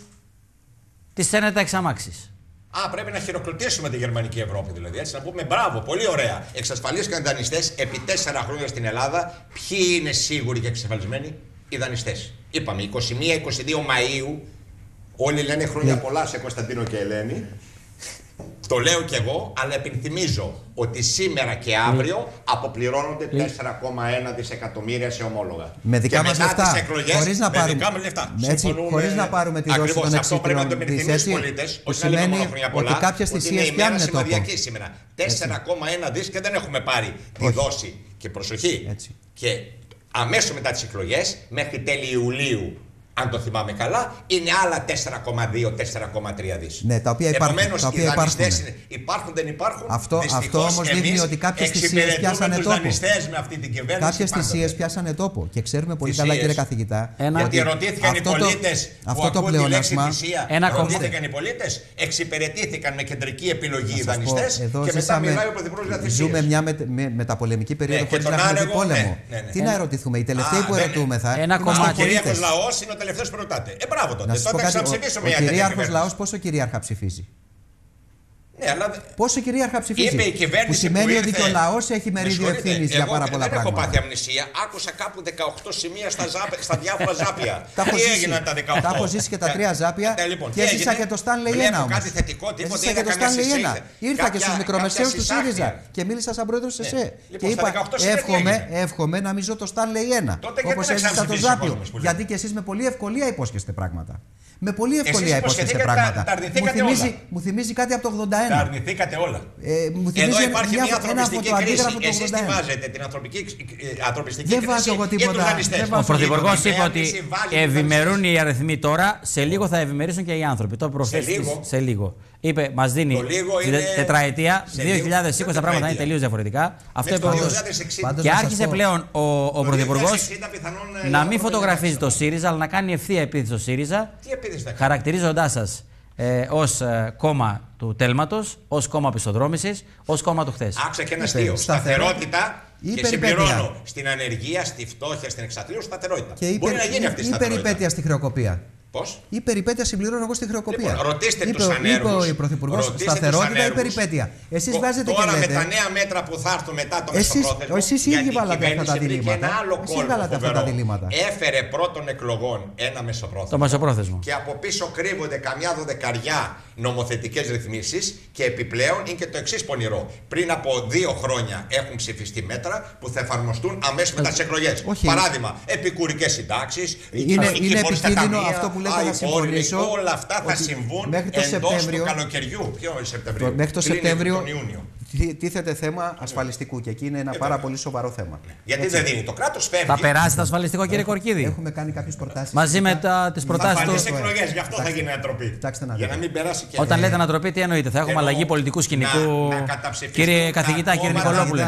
τη στέλνετε τα εξαμάξεις. Α, πρέπει να χειροκροτήσουμε τη γερμανική Ευρώπη δηλαδή. Έτσι, να πούμε μπράβο, πολύ ωραία. Εξασφαλίστηκαν οι δανειστές επί τέσσερα χρόνια στην Ελλάδα. Ποιοι είναι σίγουροι και εξασφαλισμένοι, οι δανειστές. Είπαμε 21-22 Μαου. Όλοι λένε χρόνια Ναι. πολλά σε Κωνσταντίνο και Ελένη. Το λέω κι εγώ, αλλά επιθυμίζω ότι σήμερα και αύριο αποπληρώνονται 4,1 δισεκατομμύρια σε ομόλογα. Με δικά και μας μετά λεφτά, τις εκλογές, χωρίς να με πάρουμε- δικά μας λεφτά. έτσι, Συμφωνούμε- χωρίς να πάρουμε τη δόση Ακριβώς, των αυτό πρέπει να το εξυπηρετητών υπενθυμίσει στους έτσι, πολίτες, που όχι να λέμε σημαίνει μόνο χρόνια ότι πολλά, κάποιες ότι θυσίες είναι η μέρα πιάνουν τόπο. σημαδιακή σήμερα. 4,1 δις και δεν έχουμε πάρει τη Όχι. δόση. Και προσοχή. Έτσι. Και αμέσως μετά τις εκλογές, μέχρι τέλη Ιουλίου, αν το θυμάμαι καλά, είναι άλλα 4,2-4,3 δις. Ναι, τα οποία υπάρχουν, Επομένως, τα οποία οι δανειστές υπάρχουν. είναι- υπάρχουν, δεν υπάρχουν. Αυτό- Δυστυχώς, αυτό όμως δείχνει εμείς ότι κάποιες θυσίες εξυπηρετούμε πιάσανε τους τόπο. δανειστές με αυτή την κυβέρνηση. Κάποιες πάντοτε. θυσίες πιάσανε τόπο και ξέρουμε πολύ Θυσίες. καλά, κύριε καθηγητά. Ένα- Γιατί ότι ρωτήθηκαν οι αυτό το- πολίτες που αυτό το ακούνε τη λέξη πλεόνασμα. θυσία. Ένα ρωτήθηκαν οι πολίτες, εξυπηρετήθηκαν με κεντρική επιλογή οι Να σας πω, δανειστές εδώ και μετά ζήσαμε- μιλάει ο Πρωθυπουργός για θυσίες. Ζούμε μια με, με, μεταπολεμική περίοδο Ναι, και χωρίς τον να έχουμε δει άρεγο, πόλεμο. ναι, ναι, ναι. Τι να ερωτηθούμε, οι τελευταίοι Α, που δεν- ερωτούμεθα. ένα είμαστε κομμάτι. Ο κυρίαρχο πολίτες. λαός είναι ο τελευταίο που ρωτάτε. Ε, μπράβο τότε. Να σας πω τότε κάτι. Ο, ξαναψηφίσω ο μια τέτοια κυρίαρχος κυβέρνηση. λαός πόσο κυρίαρχα ψηφίζει; Ναι, αλλά Πόσο κυρίαρχα ψηφίζει; Είπε η κυβέρνηση που σημαίνει που ότι ήρθε- και ο λαός έχει Με μερίδιο συγχωρείτε, ευθύνης για εγώ πάρα πολλά δεν έχω πράγματα. πάθει αμνησία. Άκουσα κάπου 18 σημεία στα, ζάπ- στα διάφορα ζάπια. Τα έχω τι ζήσει. έγιναν τα 18. Τα έχω ζήσει και τα Ε, τρία ζάπια ε, λοιπόν, και τι έζησα έγινε; και το Stanley Βλέπω 1 όμως. κάτι θετικό, τίποτα Έζησα είδα και το καμιά Stanley 1. συσύχθεια. Ήρθα και Κάποια- στους μικρομεσαίους κάποια του ΣΥΡΙΖΑ συσάχνεια. και μίλησα σαν πρόεδρος τη ΕΣΕ. Και Λοιπόν, στα είπα, 18 σημεία τι εύχομαι, έγινε; εύχομαι να μην ζω το Stanley 1. Τότε γιατί Όπως δεν έζησα το ξαναψηφίσει ο Ζάπιο. κόσμος που λέει. Γιατί και εσείς με πολλή ευκολία υπόσχεστε πράγματα. Με πολλή ευκολία Εσείς υπόσχεστε υποσχεθήκατε, πράγματα. τα- τα Μου αρνηθήκατε θυμίζει, όλα. μου θυμίζει κάτι από το 81. Τα αρνηθήκατε όλα. Ε, μου Εδώ θυμίζει υπάρχει μια, μια ένα ανθρωπιστική κρίση. φωτοαντίγραφο του Εσείς τι 81. βάζετε, την ανθρωπική, ε, ανθρωπιστική Δεν κρίση βάζω εγώ ή τίποτα. τους δανειστές; Δεν Ο βάζω Πρωθυπουργός Η είπε ότι κυβέρνηση βάλει τους ευημερούν δανειστές. οι αριθμοί τώρα, σε λίγο θα ευημερήσουν και οι άνθρωποι. Το προχθές Σε λίγο. της- σε λίγο. Είπε, μας δίνει Το λίγο τη είναι- τετραετία, σε λίγο. 2020 τα πράγματα είναι Τετραετία. τελείως διαφορετικά. Αυτό Μέχρι είπε το ο 2060. Πάντως Και να σας άρχισε πω- πλέον ο, ο Το Πρωθυπουργός 2060 πιθανόν, ε, να οι μην άνθρωποι φωτογραφίζει δεν το θα ΣΥΡΙΖΑ, αλλά να κάνει ευθεία επίθεση στο ΣΥΡΙΖΑ, Τι επίδεση θα κάνει. χαρακτηρίζοντάς σας ε, ως κόμμα του τέλματος, ως κόμμα πιστοδρόμησης, ως κόμμα του χθες. Άκουσα και ένας Είπε, αστείο. σταθερό- Σταθερότητα ή και περιπέτεια. συμπληρώνω στην ανεργία, στη φτώχεια, στην εξαθλίωση, σταθερότητα. Και η, Μπορεί περι- να γίνει αυτή η η σταθερότητα. περιπέτεια στη χρεοκοπία. Πώς; Η περιπέτεια συμπληρώνω εγώ στη χρεοκοπία. Λοιπόν, ρωτήστε είπε, τους ο- ανέργους, Είπε ο Πρωθυπουργός ρωτήστε τους σταθερότητα ή ανέργους. περιπέτεια. Εσείς Τω- βγάζετε Τώρα και με λέτε. τα νέα μέτρα που θα έρθουν μετά το Εσείς- μεσοπρόθεσμο. εσείς οι γιατί ίδιοι η βάλατε αυτά τα κυβέρνηση βρήκε διλήμματα. Ένα άλλο Εσείς κόλπο βάλατε αυτά τα φοβερό. διλήμματα. Έφερε πρώτων εκλογών ένα μεσοπρόθεσμο. Το μεσοπρόθεσμο. Και από πίσω κρύβονται καμιά δωδεκαριά νομοθετικές ρυθμίσεις και επιπλέον είναι και το εξής πονηρό. Πριν από δύο χρόνια έχουν ψηφιστεί μέτρα που θα εφαρμοστούν αμέσως μετά τις εκλογές. όχι. Παράδειγμα, επικουρικές συντάξεις, Είναι- είναι επικίνδυνο αυτό που λέτε να συμφωνήσω, Όλα αυτά θα ότι συμβούν μέχρι το εντός Σεπτέμβριο- του καλοκαιριού. Ποιο Σεπτεμβρίου; Το- μέχρι το Κλείνει Σεπτέμβριο Τον Ιούνιο. τι- τίθεται θέμα ασφαλιστικού και εκεί είναι ένα πάρα πολύ σοβαρό θέμα. Γιατί Έτσι. δεν δίνει. Το κράτος φεύγει. Θα περάσει το ασφαλιστικό, κύριε Κορκίδη; Έχουμε κάνει κάποιες προτάσεις. Μαζί με τις Θα προτάσεις φανεί του. στις εκλογές, γι' αυτό θα γίνει ανατροπή. Κοιτάξτε να Για δείτε. να μην περάσει και. Όταν λέτε ανατροπή, τι εννοείτε, θα έχουμε Εννοώ αλλαγή πολιτικού σκηνικού. να- να καταψηφιστούν Κύριε τα καθηγητά, κύριε κόμματα Νικολόπουλε.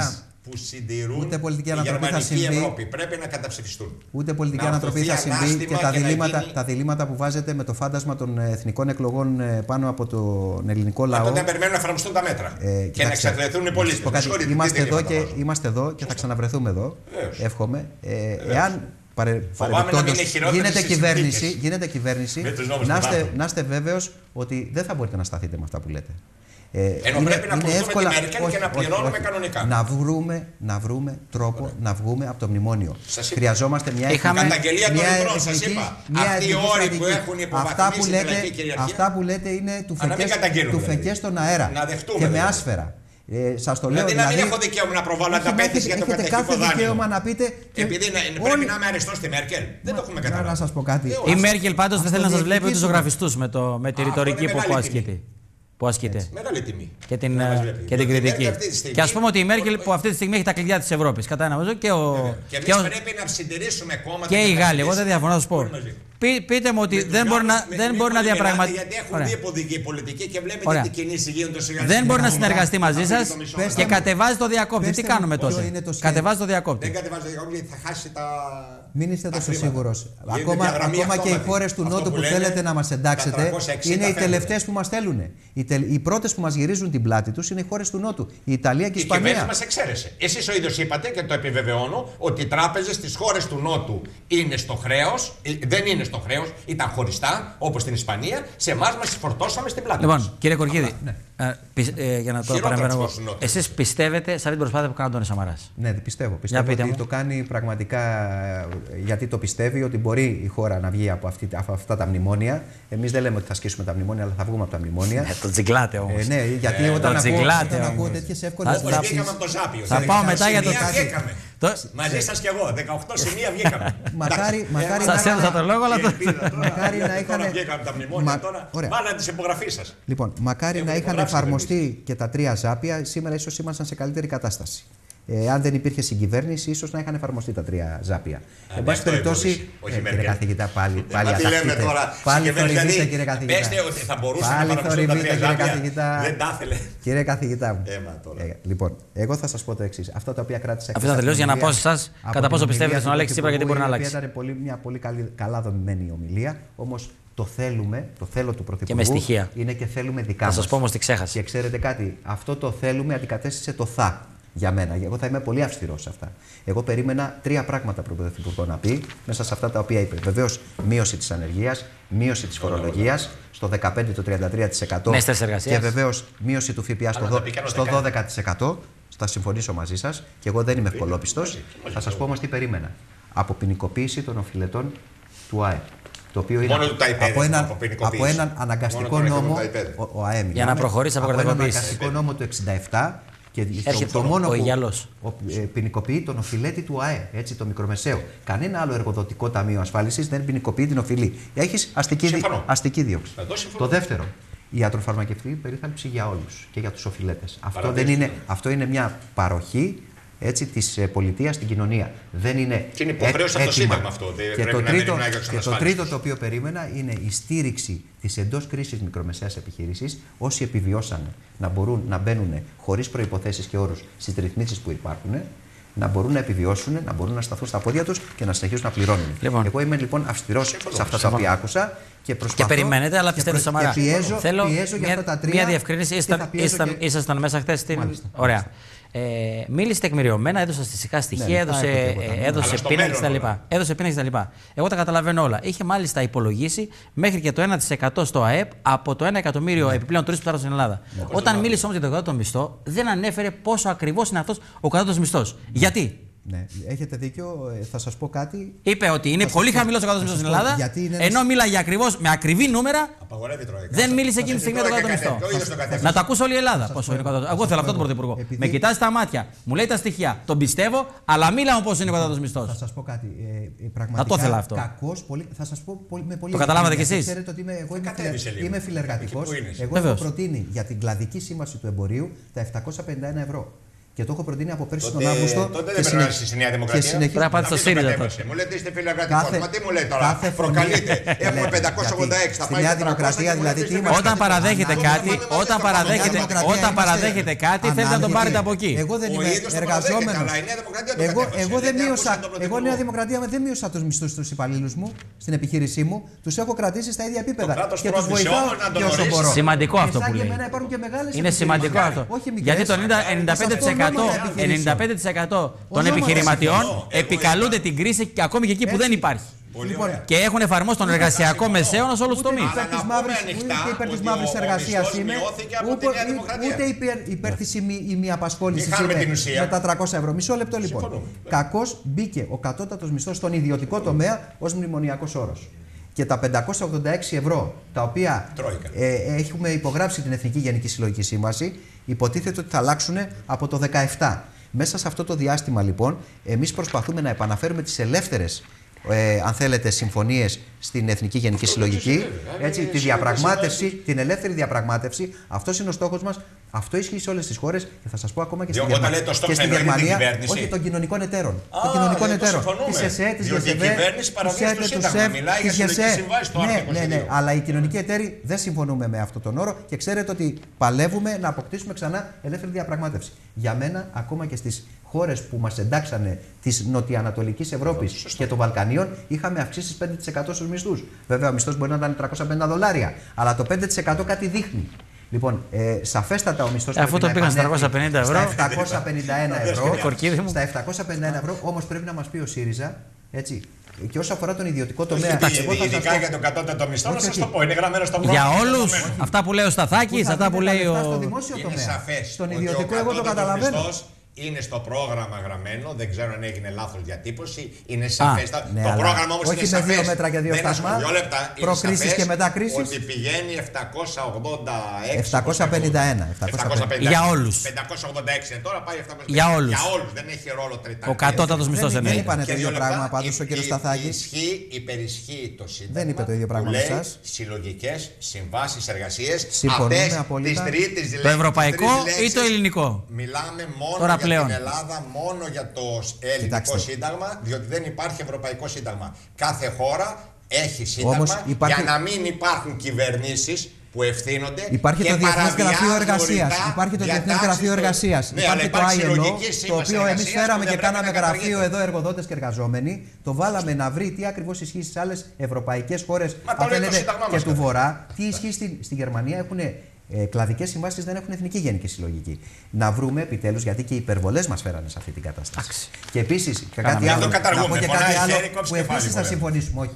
Που συντηρούν Ούτε πολιτική τη ανατροπή θα γερμανική συμβεί. Ευρώπη. Πρέπει να καταψηφιστούν. Ούτε πολιτική Να ανατροπή θα ορθωθεί συμβεί ανάστημα και τα και να διλήμματα, γίνει- τα διλήμματα που βάζετε με το φάντασμα των ε, εθνικών εκλογών ε, πάνω από τον ελληνικό Μα λαό. τότε περιμένουν να εφαρμοστούν τα μέτρα. Ε, και να κοιτάξτε, εξαθλεθούν οι να πολίτες. σας πω κάτι, Είμαστε εδώ, και, είμαστε εδώ και θα ξαναβρεθούμε εδώ. Βεβαίως. Εύχομαι. Ε, εάν παρε, να μην παρεμπιπτόντως είναι χειρότερες γίνεται οι κυβέρνηση, συνθήκες. γίνεται κυβέρνηση Με τους νόμους να, του είστε, ΝΑΤΟ. να είστε βέβαιος ότι δεν θα μπορείτε να σταθείτε με αυτά που λέτε. Ε, Ενώ πρέπει να ακολουθούμε τη Μέρκελ και να πληρώνουμε κανονικά. Να βρούμε, να βρούμε τρόπο να βγούμε από το μνημόνιο. Σας είπα. Χρειαζόμαστε μια Είχαμε- Καταγγελία των μια λιπρών, σας εθνική- είπα. μια Αυτοί οι εθνική όροι που στρατηγική. έχουν αυτά που, υποβαθμίσει τη λέτε, λαϊκή κυριαρχία. αυτά που λέτε είναι του Α, να μην φεκές, καταγγείλουμε, του δηλαδή. φεκές στον αέρα. Να δεχτούμε, και με δηλαδή. άσφαιρα. Ε, σας το λέω Δηλαδή να μην έχω δικαίωμα να προβάλλω Όχι, ανταπέτηση έχετε- για το έχετε κατεχικό κάθε δάνειο. δικαίωμα να πείτε. και Επειδή να- όλοι- πρέπει να είμαι αριστός στη Μέρκελ. Δεν το έχουμε Να- καταλάβει. Να σας πω κάτι. Ε, Η Ας- Μέρκελ πάντως δεν θέλει να σας βλέπει ούτε διεκδικήσουμε. ζωγραφιστούς με, το, με τη Α, ρητορική αυτό που, είναι που μεγάλη ασκείται. Που ασκείται. Μεγάλη τιμή. Και την, Να μας ε, βλέπει. και την Διότι η κριτική. Μέρκελ αυτή τη στιγμή- Και ας πούμε ότι η Μέρκελ που αυτή τη στιγμή έχει τα κλειδιά της Ευρώπης. Κατά ένα νομίζω και ο. Και εμείς και ο- πρέπει να συντηρήσουμε κόμματα. και οι να Γάλλοι. Εγώ δεν συντηρήσουμε διαφωνώ να σα πω. όλοι μαζί. Πεί- Πείτε μου ότι Με τους δεν μπορεί να, Γάλλους, με- δεν μην μπορεί να πολύ μιλάτε, διαπραγματευτεί. Γιατί έχουν Ωραία. δει υποδική πολιτική και βλέπετε Ωραία. τι κινήσεις γίνονται σε Γαλλία. Δεν μπορεί να Πέστε συνεργαστεί μου, μαζί σας αυτό είναι το μισό Πέστε και μου. κατεβάζει το διακόπτη. Πέστε Τι μου κάνουμε ποιο τότε; είναι το σχέδιο. Κατεβάζει το Δεν διακόπτη. κατεβάζει το γιατί θα χάσει τα. Μην είστε τα τόσο χρήματα. σίγουρος. Γίνεται Ακόμα, διαγραμμή ακόμα και οι αυτόματη. χώρες του Αυτό Νότου που, λένε, θέλετε να μας τα εντάξετε 360 είναι οι φεύγουν. τελευταίες που μας στέλνουν. Οι, τε, οι πρώτες που μας γυρίζουν την πλάτη τους είναι οι χώρες του Νότου. Η Ιταλία και η Η κυβέρνηση Ισπανία. μας εξαίρεσε. Εσείς ο ίδιος είπατε και το επιβεβαιώνω ότι οι τράπεζες στι χώρες του Νότου είναι στο χρέος, δεν είναι στο χρέος, ήταν χωριστά όπως στην Ισπανία. Σε εμάς μας φορτώσαμε στην πλάτη. μας. Λοιπόν, κύριε Κορκίδη, ε, πι- ε, για να το Χειρότερα παρεμβαίνω εγώ. τους νότιους. Εσείς πιστεύετε σε αυτή την προσπάθεια που κάνει ο Αντώνης Σαμαράς; Ναι, πιστεύω. Πιστεύω πείτε ότι μου. το κάνει πραγματικά ε, γιατί το πιστεύει ότι μπορεί η χώρα να βγει από, αυτή, από αυτά τα μνημόνια. Εμείς δεν λέμε ότι θα σκίσουμε τα μνημόνια, αλλά θα βγούμε από τα μνημόνια. το τσιγκλάτε όμως. Ε, ναι, γιατί Ε, όταν το ακούω, τσιγκλάτε όταν ακούω όμως. τέτοιες εύκολε Θα- Όπω θα- βγήκαμε από το Ζάπιο. θα Σε πάω 18 μετά για το σημεία κάτι. Βγήκαμε. Το- Μαζί σας κι εγώ. 18 σημεία βγήκαμε. Μακάρι- Εντάξει. μακάρι Ε, να- Σας έδωσα το λόγο, αλλά η το. ελπίδα τώρα, Μακάρι να γιατί Τώρα είχανε- βγήκαμε από τα μνημόνια. Μα- Τώρα Ωραία. βάλατε τις υπογραφή σας. Λοιπόν, μακάρι Έχουν να είχαν υπογράψει εφαρμοστεί και τα τρία ζάπια, σήμερα ίσως ήμασταν σε καλύτερη κατάσταση. Ε, αν δεν υπήρχε συγκυβέρνηση, ίσως να είχαν εφαρμοστεί τα τρία ζάπια. Εν πάση αυτό περιπτώσει. εμποδίσει, όχι ε, η κύριε Μέρκελ. καθηγητά, πάλι. πάλι Μα τι λέμε αταχθείτε. τώρα. Πάλι συγκεκριμένα, θορυβείτε, δηλαδή, κύριε καθηγητά. Πέστε ότι θα μπορούσαν να Πάλι εφαρμοστούν τα θορυβείτε, τρία κύριε ζάπια. καθηγητά. Δεν τα ήθελε. Κύριε καθηγητά μου. Έμα τώρα. Ε, λοιπόν, εγώ θα σας πω το εξής. Αυτά τα οποία κράτησα. Αφήστε να τελειώσει για να πω σε εσάς κατά πόσο πιστεύετε στον Αλέξη Τσίπρα, γιατί μπορεί να αλλάξει. Ήταν πολύ, μια πολύ καλή, καλά δομημένη ομιλία. Όμως το θέλουμε, το θέλω του Πρωθυπουργού. με στοιχεία. Είναι και θέλουμε δικά Θα μας. σα πω όμως τι ξέχασε. Και ξέρετε κάτι, αυτό το θέλουμε αντικατέστησε το θα. Για μένα. Εγώ θα είμαι πολύ αυστηρός σε αυτά. Εγώ περίμενα τρία πράγματα από τον Πρωθυπουργό να πει μέσα σε αυτά τα οποία είπε. Βεβαίως, μείωση της ανεργίας, μείωση της φορολογίας στο 15 το 33%. Νέες θέσεις εργασίας. Και βεβαίως μείωση του ΦΠΑ στο, Αλλά δο- τα πήγαινε στο ο 12%. Θα συμφωνήσω μαζί σας και εγώ δεν είμαι ευκολόπιστος. Θα σας πω όμως τι περίμενα. Αποποινικοποίηση των οφειλετών του ΑΕΠ. Το οποίο είναι Μόνο του ΤΑΙΠΕΔ από, έχουμε έναν, αποποινικοποίηση. από έναν αναγκαστικό Μόνο τον νόμο. έχουμε το ΤΑΙΠΕΔ. Ο, ο ΑΕΜ, Για να μιλάμε, προχωρήσει από από έναν κρατικοποίηση. αναγκαστικό νόμο του 67 και το, Έρχεται το ο- μόνο ο που Ιγιαλός. ο- ε, ποινικοποιεί τον οφειλέτη του ΑΕ, έτσι, το μικρομεσαίο. Κανένα άλλο εργοδοτικό ταμείο ασφάλισης δεν ποινικοποιεί την οφειλή. Έχεις αστική, δι- Συμφωνώ. αστική δίωξη. Εδώ συμφωνώ. Το δεύτερο, η ιατροφαρμακευτική περίθαλψη για όλους και για τους οφειλέτες. Αυτό, δεν Παρατήρηση. είναι, αυτό είναι μια παροχή έτσι, της ε, πολιτείας στην κοινωνία. Δεν είναι Και είναι υποχρέωση έ- από το έτοιμα. Σύνταγμα αυτό, ότι Και πρέπει το, να τρίτο, μεριμνάει για τους και το ανασφάλιστους. τρίτο το οποίο περίμενα είναι η στήριξη της εντός κρίσης μικρομεσαίας επιχείρησης όσοι επιβιώσανε να μπορούν να μπαίνουν χωρίς προϋποθέσεις και όρους στις ρυθμίσεις που υπάρχουν να μπορούν να επιβιώσουν, να μπορούν να σταθούν στα πόδια τους και να συνεχίσουν να πληρώνουν. Λοιπόν. Εγώ είμαι λοιπόν αυστηρός σε αυτά τα οποία άκουσα και Και προσπαθώ περιμένετε, αλλά και πιστεύετε προ- σοβαρά. Και πιέζω, Θέλω πιέζω για μια, αυτά τα τρία. μια διευκρίνηση. και Ήσταν, θα πιέζω ήσταν, και- ήσασταν μέσα χθες στην. Μάλιστα, Ωραία. Ε, μίλησε τεκμηριωμένα, έδωσε στατιστικά στοιχεία, ναι, τα έδωσε, έχω και εγώ τα ε, νούμερα. έδωσε Αλλά στο πίνακες μέλλον κτλ. όλα. Έδωσε πίνακες κτλ. Εγώ τα καταλαβαίνω όλα. Είχε μάλιστα υπολογίσει μέχρι και το 1% στο ΑΕΠ από το 1 εκατομμύριο επιπλέον τουρίστες που θα έρθουν στην Ελλάδα. Όταν μίλησε όμως για τον κατώτατο μισθό, δεν ανέφερε πόσο ακριβώς είναι αυτός ο κατώτατος μισθός. Γιατί; Ναι, έχετε δίκιο. Ε, Θα σας πω κάτι. Είπε ότι είναι Θα σας πολύ πω- χαμηλός ο θα κατώτατο μισθό σας στην πω Ελλάδα, γιατί είναι ένας- ενώ μίλαγε ακριβώς με ακριβή νούμερα Απαγορεύει η Τρόικα. δεν μίλησε εκείνη τη στιγμή για τον Τρόικα κατώτατο κατέβηκε, ο ίδιος το μισθό. κατέβηκε. Να το ακούσει όλη η Ελλάδα πόσο πω είναι ο εγώ. κατώτατο. Θα Εγώ σας θέλω πω αυτόν τον εγώ. πρωθυπουργό. Επειδή- Με κοιτάζει στα μάτια, μου λέει τα στοιχεία. Τον πιστεύω, αλλά μίλα μου πόσο είναι ο κατώτατο μισθός. Θα σας πω κάτι. Ε, ε, πραγματικά το ήθελα αυτό. Κακός, πολύ, θα σας πω πολύ, με πολύ Το καταλάβατε ειλικρίνεια, κι εσείς; Ξέρετε ότι είμαι, εγώ είμαι, κατέβησε φιλε- λίγο. είμαι φιλεργατικός. Εκεί που είναι. Εγώ Βεβαίως. έχω προτείνει για την κλαδική σύμβαση του εμπορίου τα 751 ευρώ. Και το έχω προτείνει από πέρσι Τότε- τον Αύγουστο. τότε δεν και πρέπει να συνεχ- είσαι στη Νέα Δημοκρατία. Και συνεχίζω. Πρέπει να πάτε στο Αυτή το ΣΥΡΙΖΑ κατέβασε. τότε. Μου λέτε είστε φιλεργατικό. Κάθε- Μα τι μου λέτε τώρα; κάθε φωνή- Προκαλείτε. Έχουμε Ναι, 586. Θα στη πάει Νέα 400 Δημοκρατία, και μου δηλαδή, λέτε τι είστε είμαστε. Όταν φιλεργατικοί. παραδέχεται Ανάλογα κάτι, με το όταν δέκα παραδέχεται, πάμε. Δημοκρατία όταν είμαστε παραδέχεται κάτι, θέλετε να τον ανάλογοι. πάρετε από εκεί. Εγώ δεν Ο είμαι ίδιος το εργαζόμενος. παραδέχεται, αλλά η Νέα Δημοκρατία το Εγώ, κατέβασε. εγώ δεν Λέτε, μείωσα. άκουσαν τον Εγώ Πρωθυπουργό. Νέα Δημοκρατία δεν μείωσα τους μισθούς τους υπαλλήλους μου στην επιχείρησή μου. Τους έχω κρατήσει στα ίδια επίπεδα. κράτος Και τους πρόθεσε βοηθάω όμως να τον και όσο ορίσει. μπορώ. Σημαντικό Και αυτό σαν που και λέει. εμένα υπάρχουν και μεγάλες Είναι επιχειρήσεις. σημαντικό αυτό. Όχι μικρές. Γιατί το 90 Θα σας πω 95%, ονόματα επιχειρήσεων. 95% των Ονόματα επιχειρηματιών συμφωνώ. Εγώ επικαλούνται είπα. την κρίση και ακόμη και εκεί που Έτσι. δεν υπάρχει. Πολύ Λοιπόν, ωραία. Και έχουν εφαρμόσει τον εργασιακό μεσαίωνα σε όλους του Ούτε τομείς. υπέρ Αλλά της να πούμε μαύρης, ανοιχτά ούτε υπέρ της ότι μαύρης ο- ο εργασίας μισθός είμαι, μειώθηκε από ούτε, τη Νέα Δημοκρατία. ούτε υπέρ, υπέρ της ημι, ημιαπασχόλησης Μην χάνουμε είμαι την ουσία. με τα 300 ευρώ. Μισό λεπτό λοιπόν. Συμφωνούμε. Κακώς μπήκε ο κατώτατος μισθός στον ιδιωτικό τομέα ως μνημονιακός όρος. Και τα 586 ευρώ τα οποία Τρόικα. ε, έχουμε υπογράψει την Εθνική Γενική Συλλογική Σύμβαση υποτίθεται ότι θα αλλάξουν από το 17. Μέσα σε αυτό το διάστημα λοιπόν εμείς προσπαθούμε να επαναφέρουμε τις ελεύθερες ε, αν θέλετε, συμφωνίες στην Εθνική Γενική Συλλογική. Έτσι, τη διαπραγμάτευση, την ελεύθερη διαπραγμάτευση. Αυτός είναι ο στόχος μας. Αυτό ισχύει σε όλες τις χώρες και θα σας πω ακόμα και στη, Διότι όταν Γερμα- λέει το στόχο και στη εννοεί την Γερμανία. κυβέρνηση. Όχι των κοινωνικών εταίρων. Α, των κοινωνικών δεν το εταίρων. συμφωνούμε. Της ΕΣΕ, της Διότι η ΓΕΣΕΒΕ, κυβέρνηση του παραβιάζει το ΣΕΤΕ, του Σύνταγμα. ΣΕΒ, Μιλάει της για συλλογική ΓΕΣΕ. συμβάση στο Ναι, άρθρο ναι, ναι. 22. Αλλά οι κοινωνικοί εταίροι δεν συμφωνούμε με αυτόν τον όρο και ξέρετε ότι παλεύουμε να αποκτήσουμε ξανά ελεύθερη διαπραγμάτευση. Για μένα, ακόμα και στις χώρες που μας εντάξανε της Νοτιοανατολικής Ευρώπης και των Βαλκανίων, είχαμε αυξήσεις 5% στους μισθούς. Βέβαια, ο μισθός μπορεί να ήταν 350 δολάρια, αλλά το 5% κάτι δείχνει. Λοιπόν, ε, σαφέστατα ο μισθός. Αφού το πήγαν στα 350 ευρώ. Στα 751 ευρώ. Κορκίδη μου. Στα 751 ευρώ, όμως πρέπει να μας πει ο ΣΥΡΙΖΑ, έτσι. Και όσο αφορά τον ιδιωτικό τομέα. Εντάξει, εγώ θα σας Ειδικά πω- για τον κατώτατο μισθό, να Όχι, σας όχι. το πω. Είναι γραμμένο στο Για πρόγραμμα. όλους, δεδομένο. αυτά που λέει ο Σταθάκης, Πού θα αυτά που δίνετε λέει τα λεφτά στο ο. δημόσιο Είναι τομέα. σαφές. Στον ιδιωτικό εγώ το καταλαβαίνω. Είναι στο πρόγραμμα γραμμένο, δεν ξέρω αν έγινε λάθος διατύπωση. Είναι σαφές. ναι, το αλλά πρόγραμμα όμως όχι είναι με σαφές. δύο μέτρα και δύο Δεν σταθμά. ασχολ- Δύο λεπτά. Είναι Προκρίσεις σαφές και μετακρίσεις. Ότι πηγαίνει 786. 751, 751. Για όλους. 586 είναι τώρα, πάει 751. Για όλους. Για όλους. Δεν έχει ρόλο τριτά. Ο κατώτατος μισθός δεν εννοείται. είπανε το Και ίδιο δύο πράγμα λεπτά, πάντως ο υ- κύριος υ- Σταθάκης. Ισχύει, υπερισχύει το Σύνταγμα. Δεν είπε το ίδιο πράγμα που με λέει εσάς. Συλλογικές συμβάσεις εργασίες. Συμφωνούμε αυτές απόλυτα. τις τρίτες Το λέξεις, ευρωπαϊκό τις τρεις ή το λέξεις. ελληνικό; Μιλάμε μόνο Τώρα για πλέον. την Ελλάδα, μόνο για το ελληνικό Κοιτάξτε. σύνταγμα, διότι δεν υπάρχει ευρωπαϊκό σύνταγμα. Κάθε χώρα έχει σύνταγμα Όμως υπάρχει- για να μην υπάρχουν κυβερνήσεις που ευθύνονται. Υπάρχει και το Διεθνές παραβιάζουν Γραφείο Εργασίας. ορυκτά Υπάρχει το Διεθνές διατάξεις Γραφείο του- Εργασίας. Ναι, Υπάρχει αλλά το υπάρχει ILO, συλλογική το σύμβαση οποίο εμείς εργασίας φέραμε που και δεν πρέπει κάναμε να γραφείο καταργείται. εδώ εργοδότες και εργαζόμενοι. Το βάλαμε να βρει τι ακριβώς ισχύει στις άλλες ευρωπαϊκές χώρες Μα το αν λέει το θέλετε, Σύνταγμά και μας, του κάτι. Βορρά. Τι ισχύει στην, στη Γερμανία; Έχουν Ε, Κλαδικές συμβάσεις δεν έχουν εθνική γενική συλλογική. Να βρούμε επιτέλους, γιατί και οι υπερβολές μας φέρανε σε αυτή την κατάσταση. Και επίσης, κάτι Κάναμε. άλλο, Εδώ καταργούμε. να πω και Φωνάει κάτι άλλο χέρι, κόψει που κεφάλι, επίσης θα μωρέ. συμφωνήσουμε. Όχι.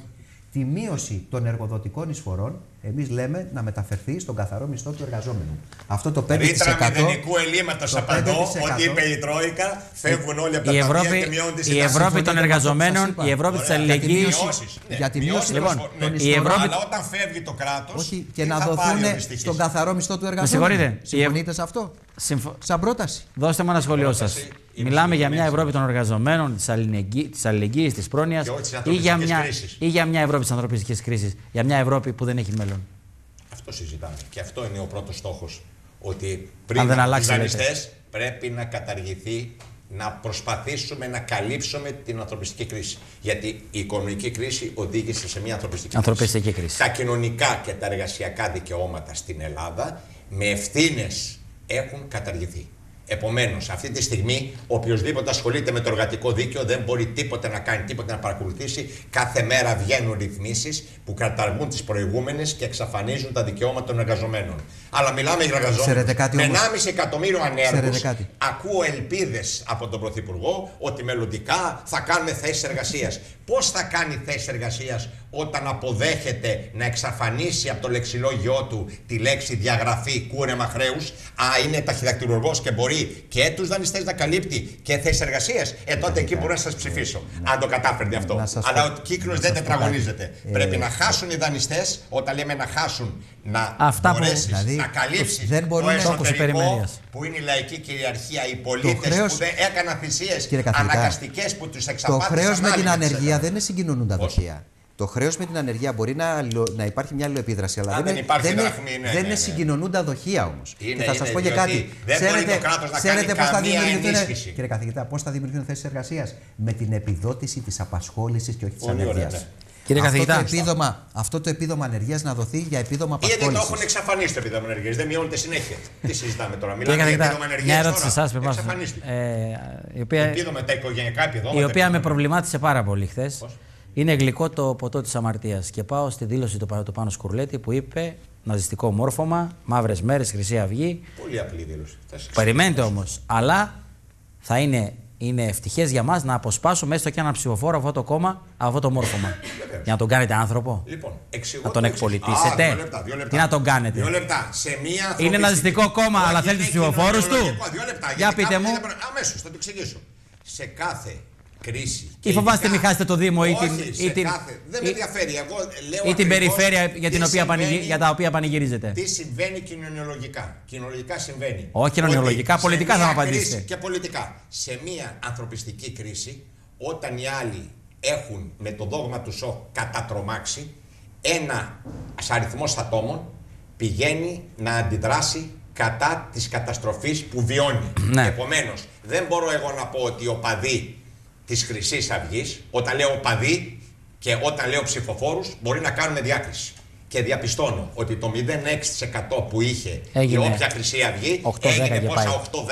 Τη μείωση των εργοδοτικών εισφορών, εμείς λέμε να μεταφερθεί στον καθαρό μισθό του εργαζόμενου. Αυτό το 5%. Ρήτρα μηδενικού ελλείμματος το απαντώ 5%. ότι είπε η Τρόικα, φεύγουν όλοι από τα Η ταμεία Ευρώπη, και μειώνουν τις η συντάξεις. Ευρώπη των Συμφωνείτε με αυτό που σας εργαζομένων, είπα. η Ευρώπη της Ωραία, για την αλληλεγγύης. μειώσεις. Ναι, Για τη μειώσεις μείωση, των λοιπόν, εισφορών, των ναι. εισφορών. Ευρώπη- Αλλά όταν φεύγει το κράτος. Όχι, και να δοθούν στον καθαρό μισθό του εργαζόμενου. συγχωρείτε, η Ευ- Συμφωνείτε σε αυτό; Συμφω- Σαν πρόταση. Δώστε μου ένα σχόλιο σας. Πρόταση είναι Μιλάμε για μια συμφωνημένη. Ευρώπη των εργαζομένων, της αλληλεγγύη, της αλληλεγγύης, της πρόνοιας Και όχι της ή, για ανθρωπιστικής μια- κρίσης. ή για μια Ευρώπη της ανθρωπιστικής κρίσης. Για μια Ευρώπη που δεν έχει μέλλον. Αυτό συζητάμε. Και αυτό είναι ο πρώτος στόχος. Ότι πριν Αν δεν από αλλάξει, τους λέτε. δανειστές πρέπει να καταργηθεί, να προσπαθήσουμε να καλύψουμε την ανθρωπιστική κρίση. Γιατί η οικονομική κρίση οδήγησε σε μια ανθρωπιστική, Ανθρωπιστική κρίση. Τα κοινωνικά και τα εργασιακά δικαιώματα στην Ελλάδα με ευθύνες έχουν καταργηθεί. Επομένως, αυτή τη στιγμή, οποιοδήποτε ασχολείται με το εργατικό δίκαιο δεν μπορεί τίποτε να κάνει, τίποτε να παρακολουθήσει. Κάθε μέρα βγαίνουν ρυθμίσεις που καταργούν τις προηγούμενες και εξαφανίζουν τα δικαιώματα των εργαζομένων. Αλλά μιλάμε για εργαζόμενους. Ξέρετε κάτι Με όμως; 1,5 εκατομμύριο ανέργους. Ξέρετε κάτι; Ακούω ελπίδες από τον Πρωθυπουργό ότι μελλοντικά θα κάνουμε θέσεις εργασίας. Πώς θα κάνει θέσει εργασίας όταν αποδέχεται να εξαφανίσει από το λεξιλόγιο του τη λέξη διαγραφή κούρεμα χρέους; Α, είναι ταχυδακτηλουργός και μπορεί και τους δανειστές να καλύπτει και θέσεις εργασίας; Ε, τότε εκεί μπορώ να σας ψηφίσω. Αν το κατάφερνε αυτό. Να σας Αλλά πω- ο κύκλος να δεν σας πω τετραγωνίζεται. κάτι. Πρέπει Ε, να χάσουν οι δανειστές, όταν λέμε να χάσουν, να Αυτά που- μπορέσεις δηλαδή, να καλύψεις δεν μπορούν το να- Στόχος εσωτερικό υπερημερίας. Που είναι η λαϊκή κυριαρχία, οι πολίτες χρέος- που δεν έκαναν θυσίες Κύριε καθηγητά, αναγκαστικές που τους Το εξαπάτησαν. χρέος με άλλοι την να τις ανεργία έκαναν. δεν είναι συγκοινωνούν τα Πώς; δοχεία. Το χρέος με την ανεργία μπορεί να, αλλο- να υπάρχει μια αλληλοεπίδραση, αλλά Αν δεν, δεν είναι- υπάρχει δεν, είναι- δραχμή, ναι, δεν ναι, είναι ναι. συγκοινωνούν τα δοχεία όμως. Και Είναι, θα σας είναι, πω και διότι κάτι. δεν μπορεί το κράτος να ξέρετε κάνει πώς θα καμία δημιουργηθούν. ενίσχυση. Κύριε καθηγητά, πώς θα δημιουργηθούν θέσεις εργασίας; Με την επιδότηση της απασχόλησης και όχι της Πολύ ωραία, ανεργίας. Ναι. Κύριε αυτό, καθηγητά. το επίδομα, αυτό το επίδομα ανεργίας να δοθεί για επίδομα Γιατί το έχουν απασχόληση. εξαφανίσει το επίδομα ενεργεία, δεν μειώνεται συνέχεια. Τι συζητάμε τώρα, Κύριε μιλάμε για καθηγητά, επίδομα μια ενεργεία. ερώτηση σε εσά. Εξαφανίστηκε. η οποία, Επίδομα, τα οικογενειακά επιδόματα. η οποία με επιδόματα. προβλημάτισε πάρα πολύ χθες. Είναι γλυκό το ποτό της αμαρτίας. Και πάω στη δήλωση του, Πα- του Πάνου Σκουρλέτη που είπε ναζιστικό μόρφωμα, μαύρες μέρες, Χρυσή Αυγή. Πολύ απλή δήλωση. Θα σας Περιμένετε όμως. Αλλά θα είναι, είναι ευτυχές για μας να αποσπάσουμε έστω και έναν ψηφοφόρο από αυτό το κόμμα, από αυτό το μόρφωμα. για να τον κάνετε άνθρωπο. Λοιπόν, εξηγώ Να τον το εξής. εκπολιτήσετε. Α, δύο λεπτά, δύο λεπτά. Τι να τον κάνετε. Δύο λεπτά. Σε μία ανθρωπιστική- Είναι ναζιστικό κόμμα, Όχι, αλλά είναι θέλει τους ψηφοφόρους του. κοινωνιολογικό. Δύο λεπτά. Για γιατί πείτε κάποιοι μου. δεν μπορούν- Αμέσως, θα το εξηγήσω. Σε κάθε κρίση. Ή φοβάστε ειδικά- μην χάσετε το Δήμο ή Όχι, την- σε ή την- κάθε- Δεν με ή- ενδιαφέρει. Εγώ λέω Ή την ακριβώς περιφέρεια για, την τι οποία πανηγυ- συμβαίνει- για τα οποία πανηγυρίζετε. Τι συμβαίνει κοινωνιολογικά. Κοινωνολογικά συμβαίνει. Όχι κοινωνιολογικά, Ότι σε πολιτικά θα μία μου απαντήσετε. κρίση Και πολιτικά. Σε μία ανθρωπιστική κρίση, όταν οι άλλοι έχουν με το δόγμα τους σοκ κατατρομάξει, ένα αριθμός ατόμων πηγαίνει να αντιδράσει κατά της καταστροφής που βιώνει. Ναι. Επομένως, δεν μπορώ εγώ να πω ότι ο παδί της χρυσής Αυγής, όταν λέω παδί και όταν λέω ψηφοφόρους, μπορεί να κάνουμε διάκριση. Και διαπιστώνω ότι το 0,6% που είχε Έγινε. η όποια Χρυσή Αυγή 8-10 έγινε και πόσα πάει.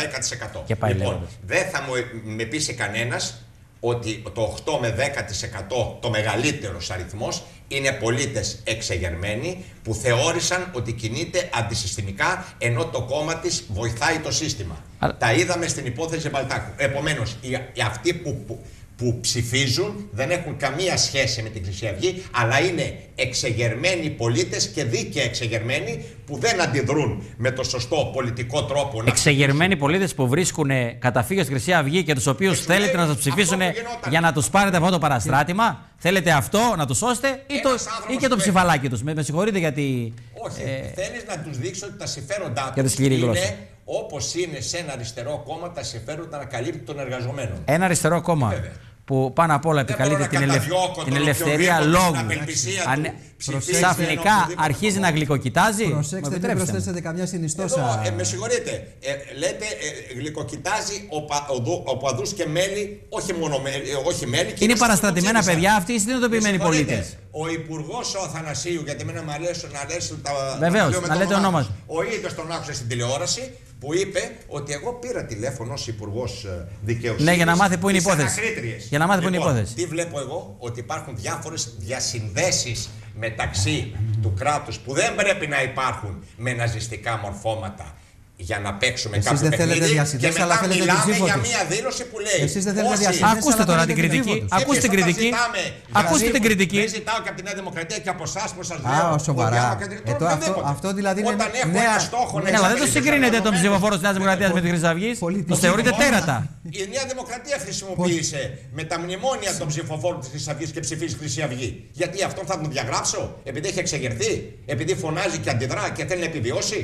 8-10%. Και πάει λοιπόν, λέγοντας. δεν θα μου με πείσει κανένας ότι το 8 με 10% το μεγαλύτερος αριθμός είναι πολίτες εξεγερμένοι που θεώρησαν ότι κινείται αντισυστημικά ενώ το κόμμα της βοηθάει το σύστημα. Αλλά- Τα είδαμε στην υπόθεση Μπαλτάκου. Επομένως, οι, οι αυτοί που, που, που ψηφίζουν δεν έχουν καμία σχέση με την Χρυσή Αυγή, αλλά είναι εξεγερμένοι πολίτες και δίκαια εξεγερμένοι που δεν αντιδρούν με το σωστό πολιτικό τρόπο. να Εξεγερμένοι πολίτες που βρίσκουν καταφύγιο στη Χρυσή Αυγή και τους οποίους Και σου θέλετε λέει να σα ψηφίσουν αυτό που γινόταν. για να τους πάρετε αυτό το παραστράτημα. Θέλετε αυτό να τους σώσετε ή, το, Ένας άνθρωπος ή και το που έχει- ψηφαλάκι τους. Με, με συγχωρείτε γιατί. Όχι, ε, θέλεις να τους δείξει ότι τα συμφέροντά Για τη τους σκληρή είναι γλώσσα. Όπως είναι σε ένα αριστερό κόμμα τα συμφέροντα να καλύπτει των εργαζομένων. ένα αριστερό κόμμα Βέβαια. που πάνω απ' όλα Δεν επικαλείται μπορώ να την, ελευ- καταδιώκω την τον ελευθερία οποιοδήποτε λόγου. στην απελπισία Αν- του ψηφίζει Ξαφνικά ένα οποιοδήποτε αρχίζει κόμμα. να γλυκοκοιτάζει. Μου Προσέξτε, μην επιτρέψτε μου. προσθέσετε καμιά Εδώ, συνιστόσα. ε, με συγχωρείτε, ε, λέτε ε, γλυκοκοιτάζει οπα- οδού- οπαδούς και μέλη, όχι μόνο μέλη, ε, όχι μέλη. και Είναι αυτούς παραστρατημένα που ψήφισαν. παιδιά αυτοί ή συνειδητοποιημένοι Με συγχωρείτε, πολίτες; Ο υπουργός ο Αθανασίου, γιατί εμένα μου αρέσουν να αρέσουν τα. Βεβαίως, τα λέω με να το λέτε όνομά ονόματα. τους. Ο ίδιος τον άκουσα στην τηλεόραση που είπε ότι εγώ πήρα τηλέφωνο ως υπουργός δικαιοσύνης. Ναι, για να μάθει πού είναι η υπόθεση. Για να μάθει πού είναι η λοιπόν, υπόθεση. Τι βλέπω εγώ, ότι υπάρχουν διάφορες διασυνδέσεις μεταξύ του κράτους που δεν πρέπει να υπάρχουν με ναζιστικά μορφώματα για να παίξουμε Εσείς κάποιο δεν θέλετε παιχνίδι διασυνδέσεις, και αλλά μετά θέλετε την μιλάμε ψήφο για τους. μια δήλωση που λέει Εσείς δεν θέλετε όσοι- διασυνδέσεις, Ακούστε αλλά τώρα θέλετε την κριτική. ψήφο τους. Ακούστε την Εμείς όταν κριτική. ζητάμε Ακούστε για την κριτική. Δεν ζητάω και από τη Νέα Δημοκρατία και από εσάς που σας Α, λέω. σοβαρά. ότι άμα κάνετε Ε, το το αυτό- οτιδήποτε. αυτό δηλαδή είναι Όταν έχω νέα- ένα στόχο να Έλα, δεν το εξασφαλίσω συγκρίνετε τον τις ψηφοφόρο της Νέας Δημοκρατίας με τη Χρυσή Αυγή. Πολιτική Το θεωρείτε Λοιπόν, τέρατα. Η Νέα Δημοκρατία χρησιμοποίησε με τα μνημόνια των ψηφοφόρων της Χρυσής Αυγής και ψηφίζει Χρυσή Αυγή. Γιατί αυτόν θα τον διαγράψω, επειδή έχει εξεγερθεί, επειδή φωνάζει και αντιδρά και θέλει να επιβιώσει;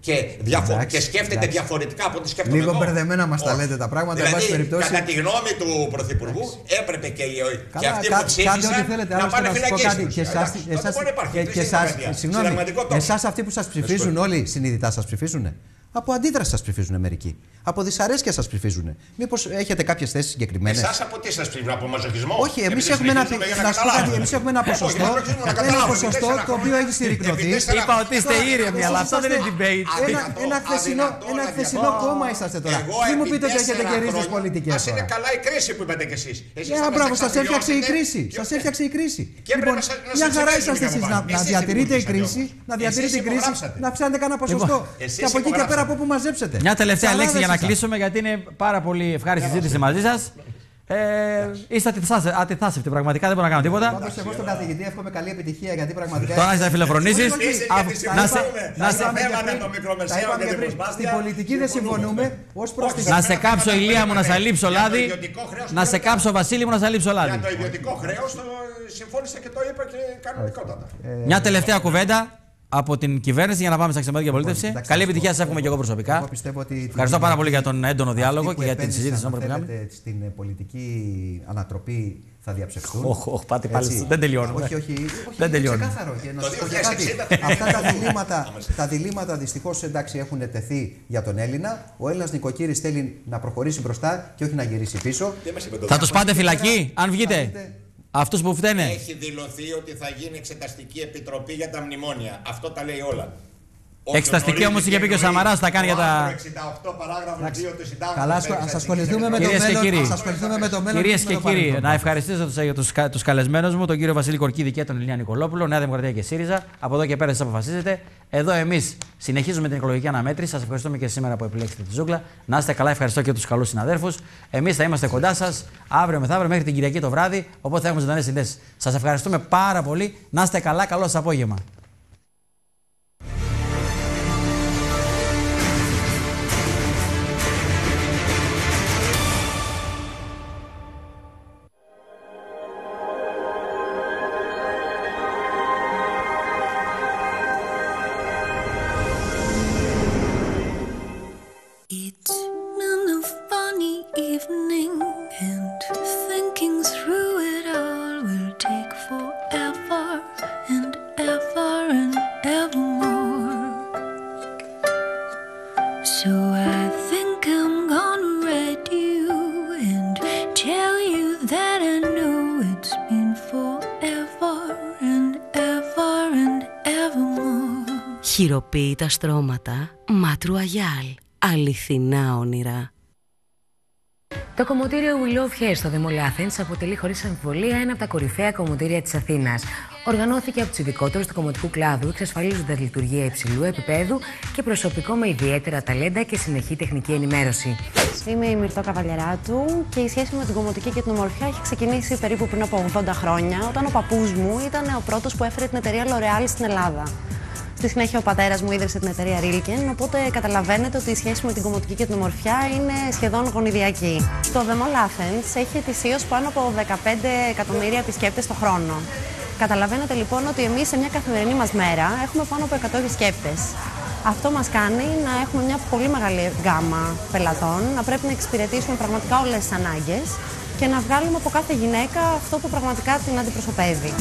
Και, διαφο- Εντάξει, και σκέφτεται εντάξει. διαφορετικά από ό,τι σκέφτομαι Λίγο εγώ. μπερδεμένα μας τα Όχι. λέτε τα πράγματα, εν Δηλαδή, πάση περιπτώσει. κατά τη γνώμη του Πρωθυπουργού, έπρεπε και, οι, και Καλά, αυτοί κα- που κάντε ψήφισαν ό,τι θέλετε. να Άλλωστε, πάνε να σας πω φυλακή. κάτι. Και εσάς, εσάς, και, και εσάς, συγγνώμη, εσάς αυτοί που σας ψηφίζουν όλοι συνειδητά σας ψηφίζουν. Από αντίδραση σας ψηφίζουν μερικοί. Από δυσαρέσκεια σας ψηφίζουν. Μήπως έχετε κάποιες θέσεις συγκεκριμένες; Εσάς από τι σας ψήφισαν, από μαζοχισμό; Όχι, εμείς Επειδή έχουμε, ένα, ψηφίζουμε για να σου πω κάτι, καταλάβουμε. εμείς έχουμε ένα Όχι, ποσοστό, για μαζοχισμό, να ένα καταλάβουμε. ποσοστό Τέσσερα το οποίο χρόνια. έχει συρρυκνωθεί. Επί τέσσερα Είπα ότι είστε Τώρα, ήρεμοι, αλλά αυτό δεν είναι είσαστε- debate. Ένα, Αδυνατό, ένα χθεσινό, αδυνατό ένα να χθεσινό διαφωνώ. κόμμα είσαστε τώρα. Εγώ Μην μου επί πείτε ότι έχετε τέσσερα και ρίζες χρόνια- πολιτικές Ας είναι τώρα. καλά η κρίση που είπατε κι εσείς. Ε, μπράβο, σας έφτιαξε η κρίση. Σας έφτιαξε η κρίση. Και έπρεπε Λοιπόν, να σας- να μια σας χαρά εξηγήσουμε είσαστε εσείς για να, να να εσείς διατηρείτε η υπογράψατε κρίση, όμως. να διατηρείτε η Εσείς κρίση, υπογράψατε. να αυξάνετε κανένα ποσοστό. εσείς Και από εκεί και πέρα από υπογράψατε. πού μαζέψετε; Μια τελευταία λέξη για να Σαράδες κλείσουμε, γιατί είναι πάρα πολύ ευχάριστη συζήτηση μαζί σας. Ε, είστε ατιθάσε- ατιθάσευτοι, πραγματικά δεν μπορώ να κάνω τίποτα. Πάντως εγώ στον καθηγητή εύχομαι καλή επιτυχία γιατί πραγματικά. Τώρα να φιλοφρονήσεις. Όχι, όχι, Εσείς γιατί να σε- συμφωνούμε. να Τα σε- είπαμε είπαμε για και το πριν, μικρομεσαίο τα είπαμε και και την πριν. προσπάθεια. Στην πολιτική δεν συμφωνούμε. Ω προς Όχι, τη. Να σε κάψω ηλία μου να σε Για αλείψω το λάδι. ιδιωτικό χρέος Να σε πρέπει- κάψω Βασίλη μου να σε αλείψω Για λάδι. το ιδιωτικό χρέος συμφώνησα και το είπα και κανονικότατα. Μια τελευταία κουβέντα από την κυβέρνηση για να πάμε στα ξεμάτια πολιτεύση. Εντάξει, Καλή να σου επιτυχία πω, σα εύχομαι και εγώ προσωπικά. Εγώ πιστεύω ότι. Ευχαριστώ πάρα πολύ για τον έντονο διάλογο αυτοί και που για την επένδυσαν, συζήτηση αν που κάναμε. θέλετε, Στην ε, πολιτική ανατροπή θα διαψευστούν. Οχ, οχ, πάτε πάλι Έτσι. στο- δεν τελειώνουμε. Όχι, όχι. όχι Δεν είναι τελειώνουμε. Ξεκάθαρο. Και να Το σας πω και 2060 κάτι. θα Αυτά τα είναι. διλήμματα, τα διλήμματα δυστυχώς εντάξει έχουν τεθεί για τον Έλληνα. Ο Έλληνας νοικοκύρης θέλει να προχωρήσει μπροστά και όχι να γυρίσει πίσω. Δεν μας είπε το Θα τους Από πάτε εκεί και φυλακή, πέρα αν θα βγείτε. Δείτε- Αυτού που φταίνε. Έχει δηλωθεί ότι θα γίνει εξεταστική επιτροπή για τα μνημόνια. Αυτό τα λέει όλα. Εξεταστική όμως είχε πει και ο Σαμαράς, θα κάνει για τα- 68 παράγραφο 2 του συντάγματος. Καλά, θέλει ας εξεταστική ασχοληθούμε με το Κυρίες και μέλλον. κύριοι. Ας ασχοληθούμε με το μέλλον. Κυρίες και και με το κύριοι, παρελθόν. να ευχαριστήσω τους τους, κα- τους καλεσμένους μου, τον κύριο Βασίλη Κορκίδη και τον Ηλία Νικολόπουλο, Νέα Δημοκρατία και ΣΥΡΙΖΑ. Από εδώ και πέρα εσείς αποφασίζετε. Εδώ εμείς συνεχίζουμε την εκλογική αναμέτρηση. Σας ευχαριστούμε και σήμερα που επιλέξετε τη ζούγκλα. Να είστε καλά, ευχαριστώ και τους καλούς συναδέρφους. Εμείς θα είμαστε κοντά σας αύριο μεθαύριο μέχρι την Κυριακή το βράδυ. Οπότε θα έχουμε ζωντανές συνδέσεις. Σας ευχαριστούμε πάρα πολύ. Να είστε καλά, καλό σας απόγευμα. Evermore. Χειροποίητα στρώματα, Μάτρου Αγιάλ. Αληθινά όνειρα. Το κομμωτήριο We Love Hair στο The Mall Athens αποτελεί χωρίς αμφιβολία ένα από τα κορυφαία κομμωτήρια της Αθήνας. Οργανώθηκε από τους ειδικότερους του κομμωτικού κλάδου, εξασφαλίζοντας λειτουργία υψηλού επίπεδου και προσωπικό με ιδιαίτερα ταλέντα και συνεχή τεχνική ενημέρωση. Είμαι η Μυρτώ Καβαλιαράτου και η σχέση με την κομμωτική και την ομορφιά έχει ξεκινήσει περίπου πριν από 80 χρόνια, όταν ο παππούς μου ήταν ο πρώτος που έφερε την εταιρεία L'Oreal στην Ελλάδα. Στη συνέχεια, ο πατέρας μου ίδρυσε την εταιρεία Rilken, οπότε καταλαβαίνετε ότι η σχέση με την κομμωτική και την ομορφιά είναι σχεδόν γονιδιακή. Το The Mall Athens έχει ετησίως πάνω από 15 εκατομμύρια επισκέπτες το χρόνο. Καταλαβαίνετε λοιπόν ότι εμείς σε μια καθημερινή μας μέρα έχουμε πάνω από 100 επισκέπτες. Αυτό μας κάνει να έχουμε μια πολύ μεγάλη γκάμα πελατών, να πρέπει να εξυπηρετήσουμε πραγματικά όλες τις ανάγκες και να βγάλουμε από κάθε γυναίκα αυτό που πραγματικά την αντιπροσωπεύει.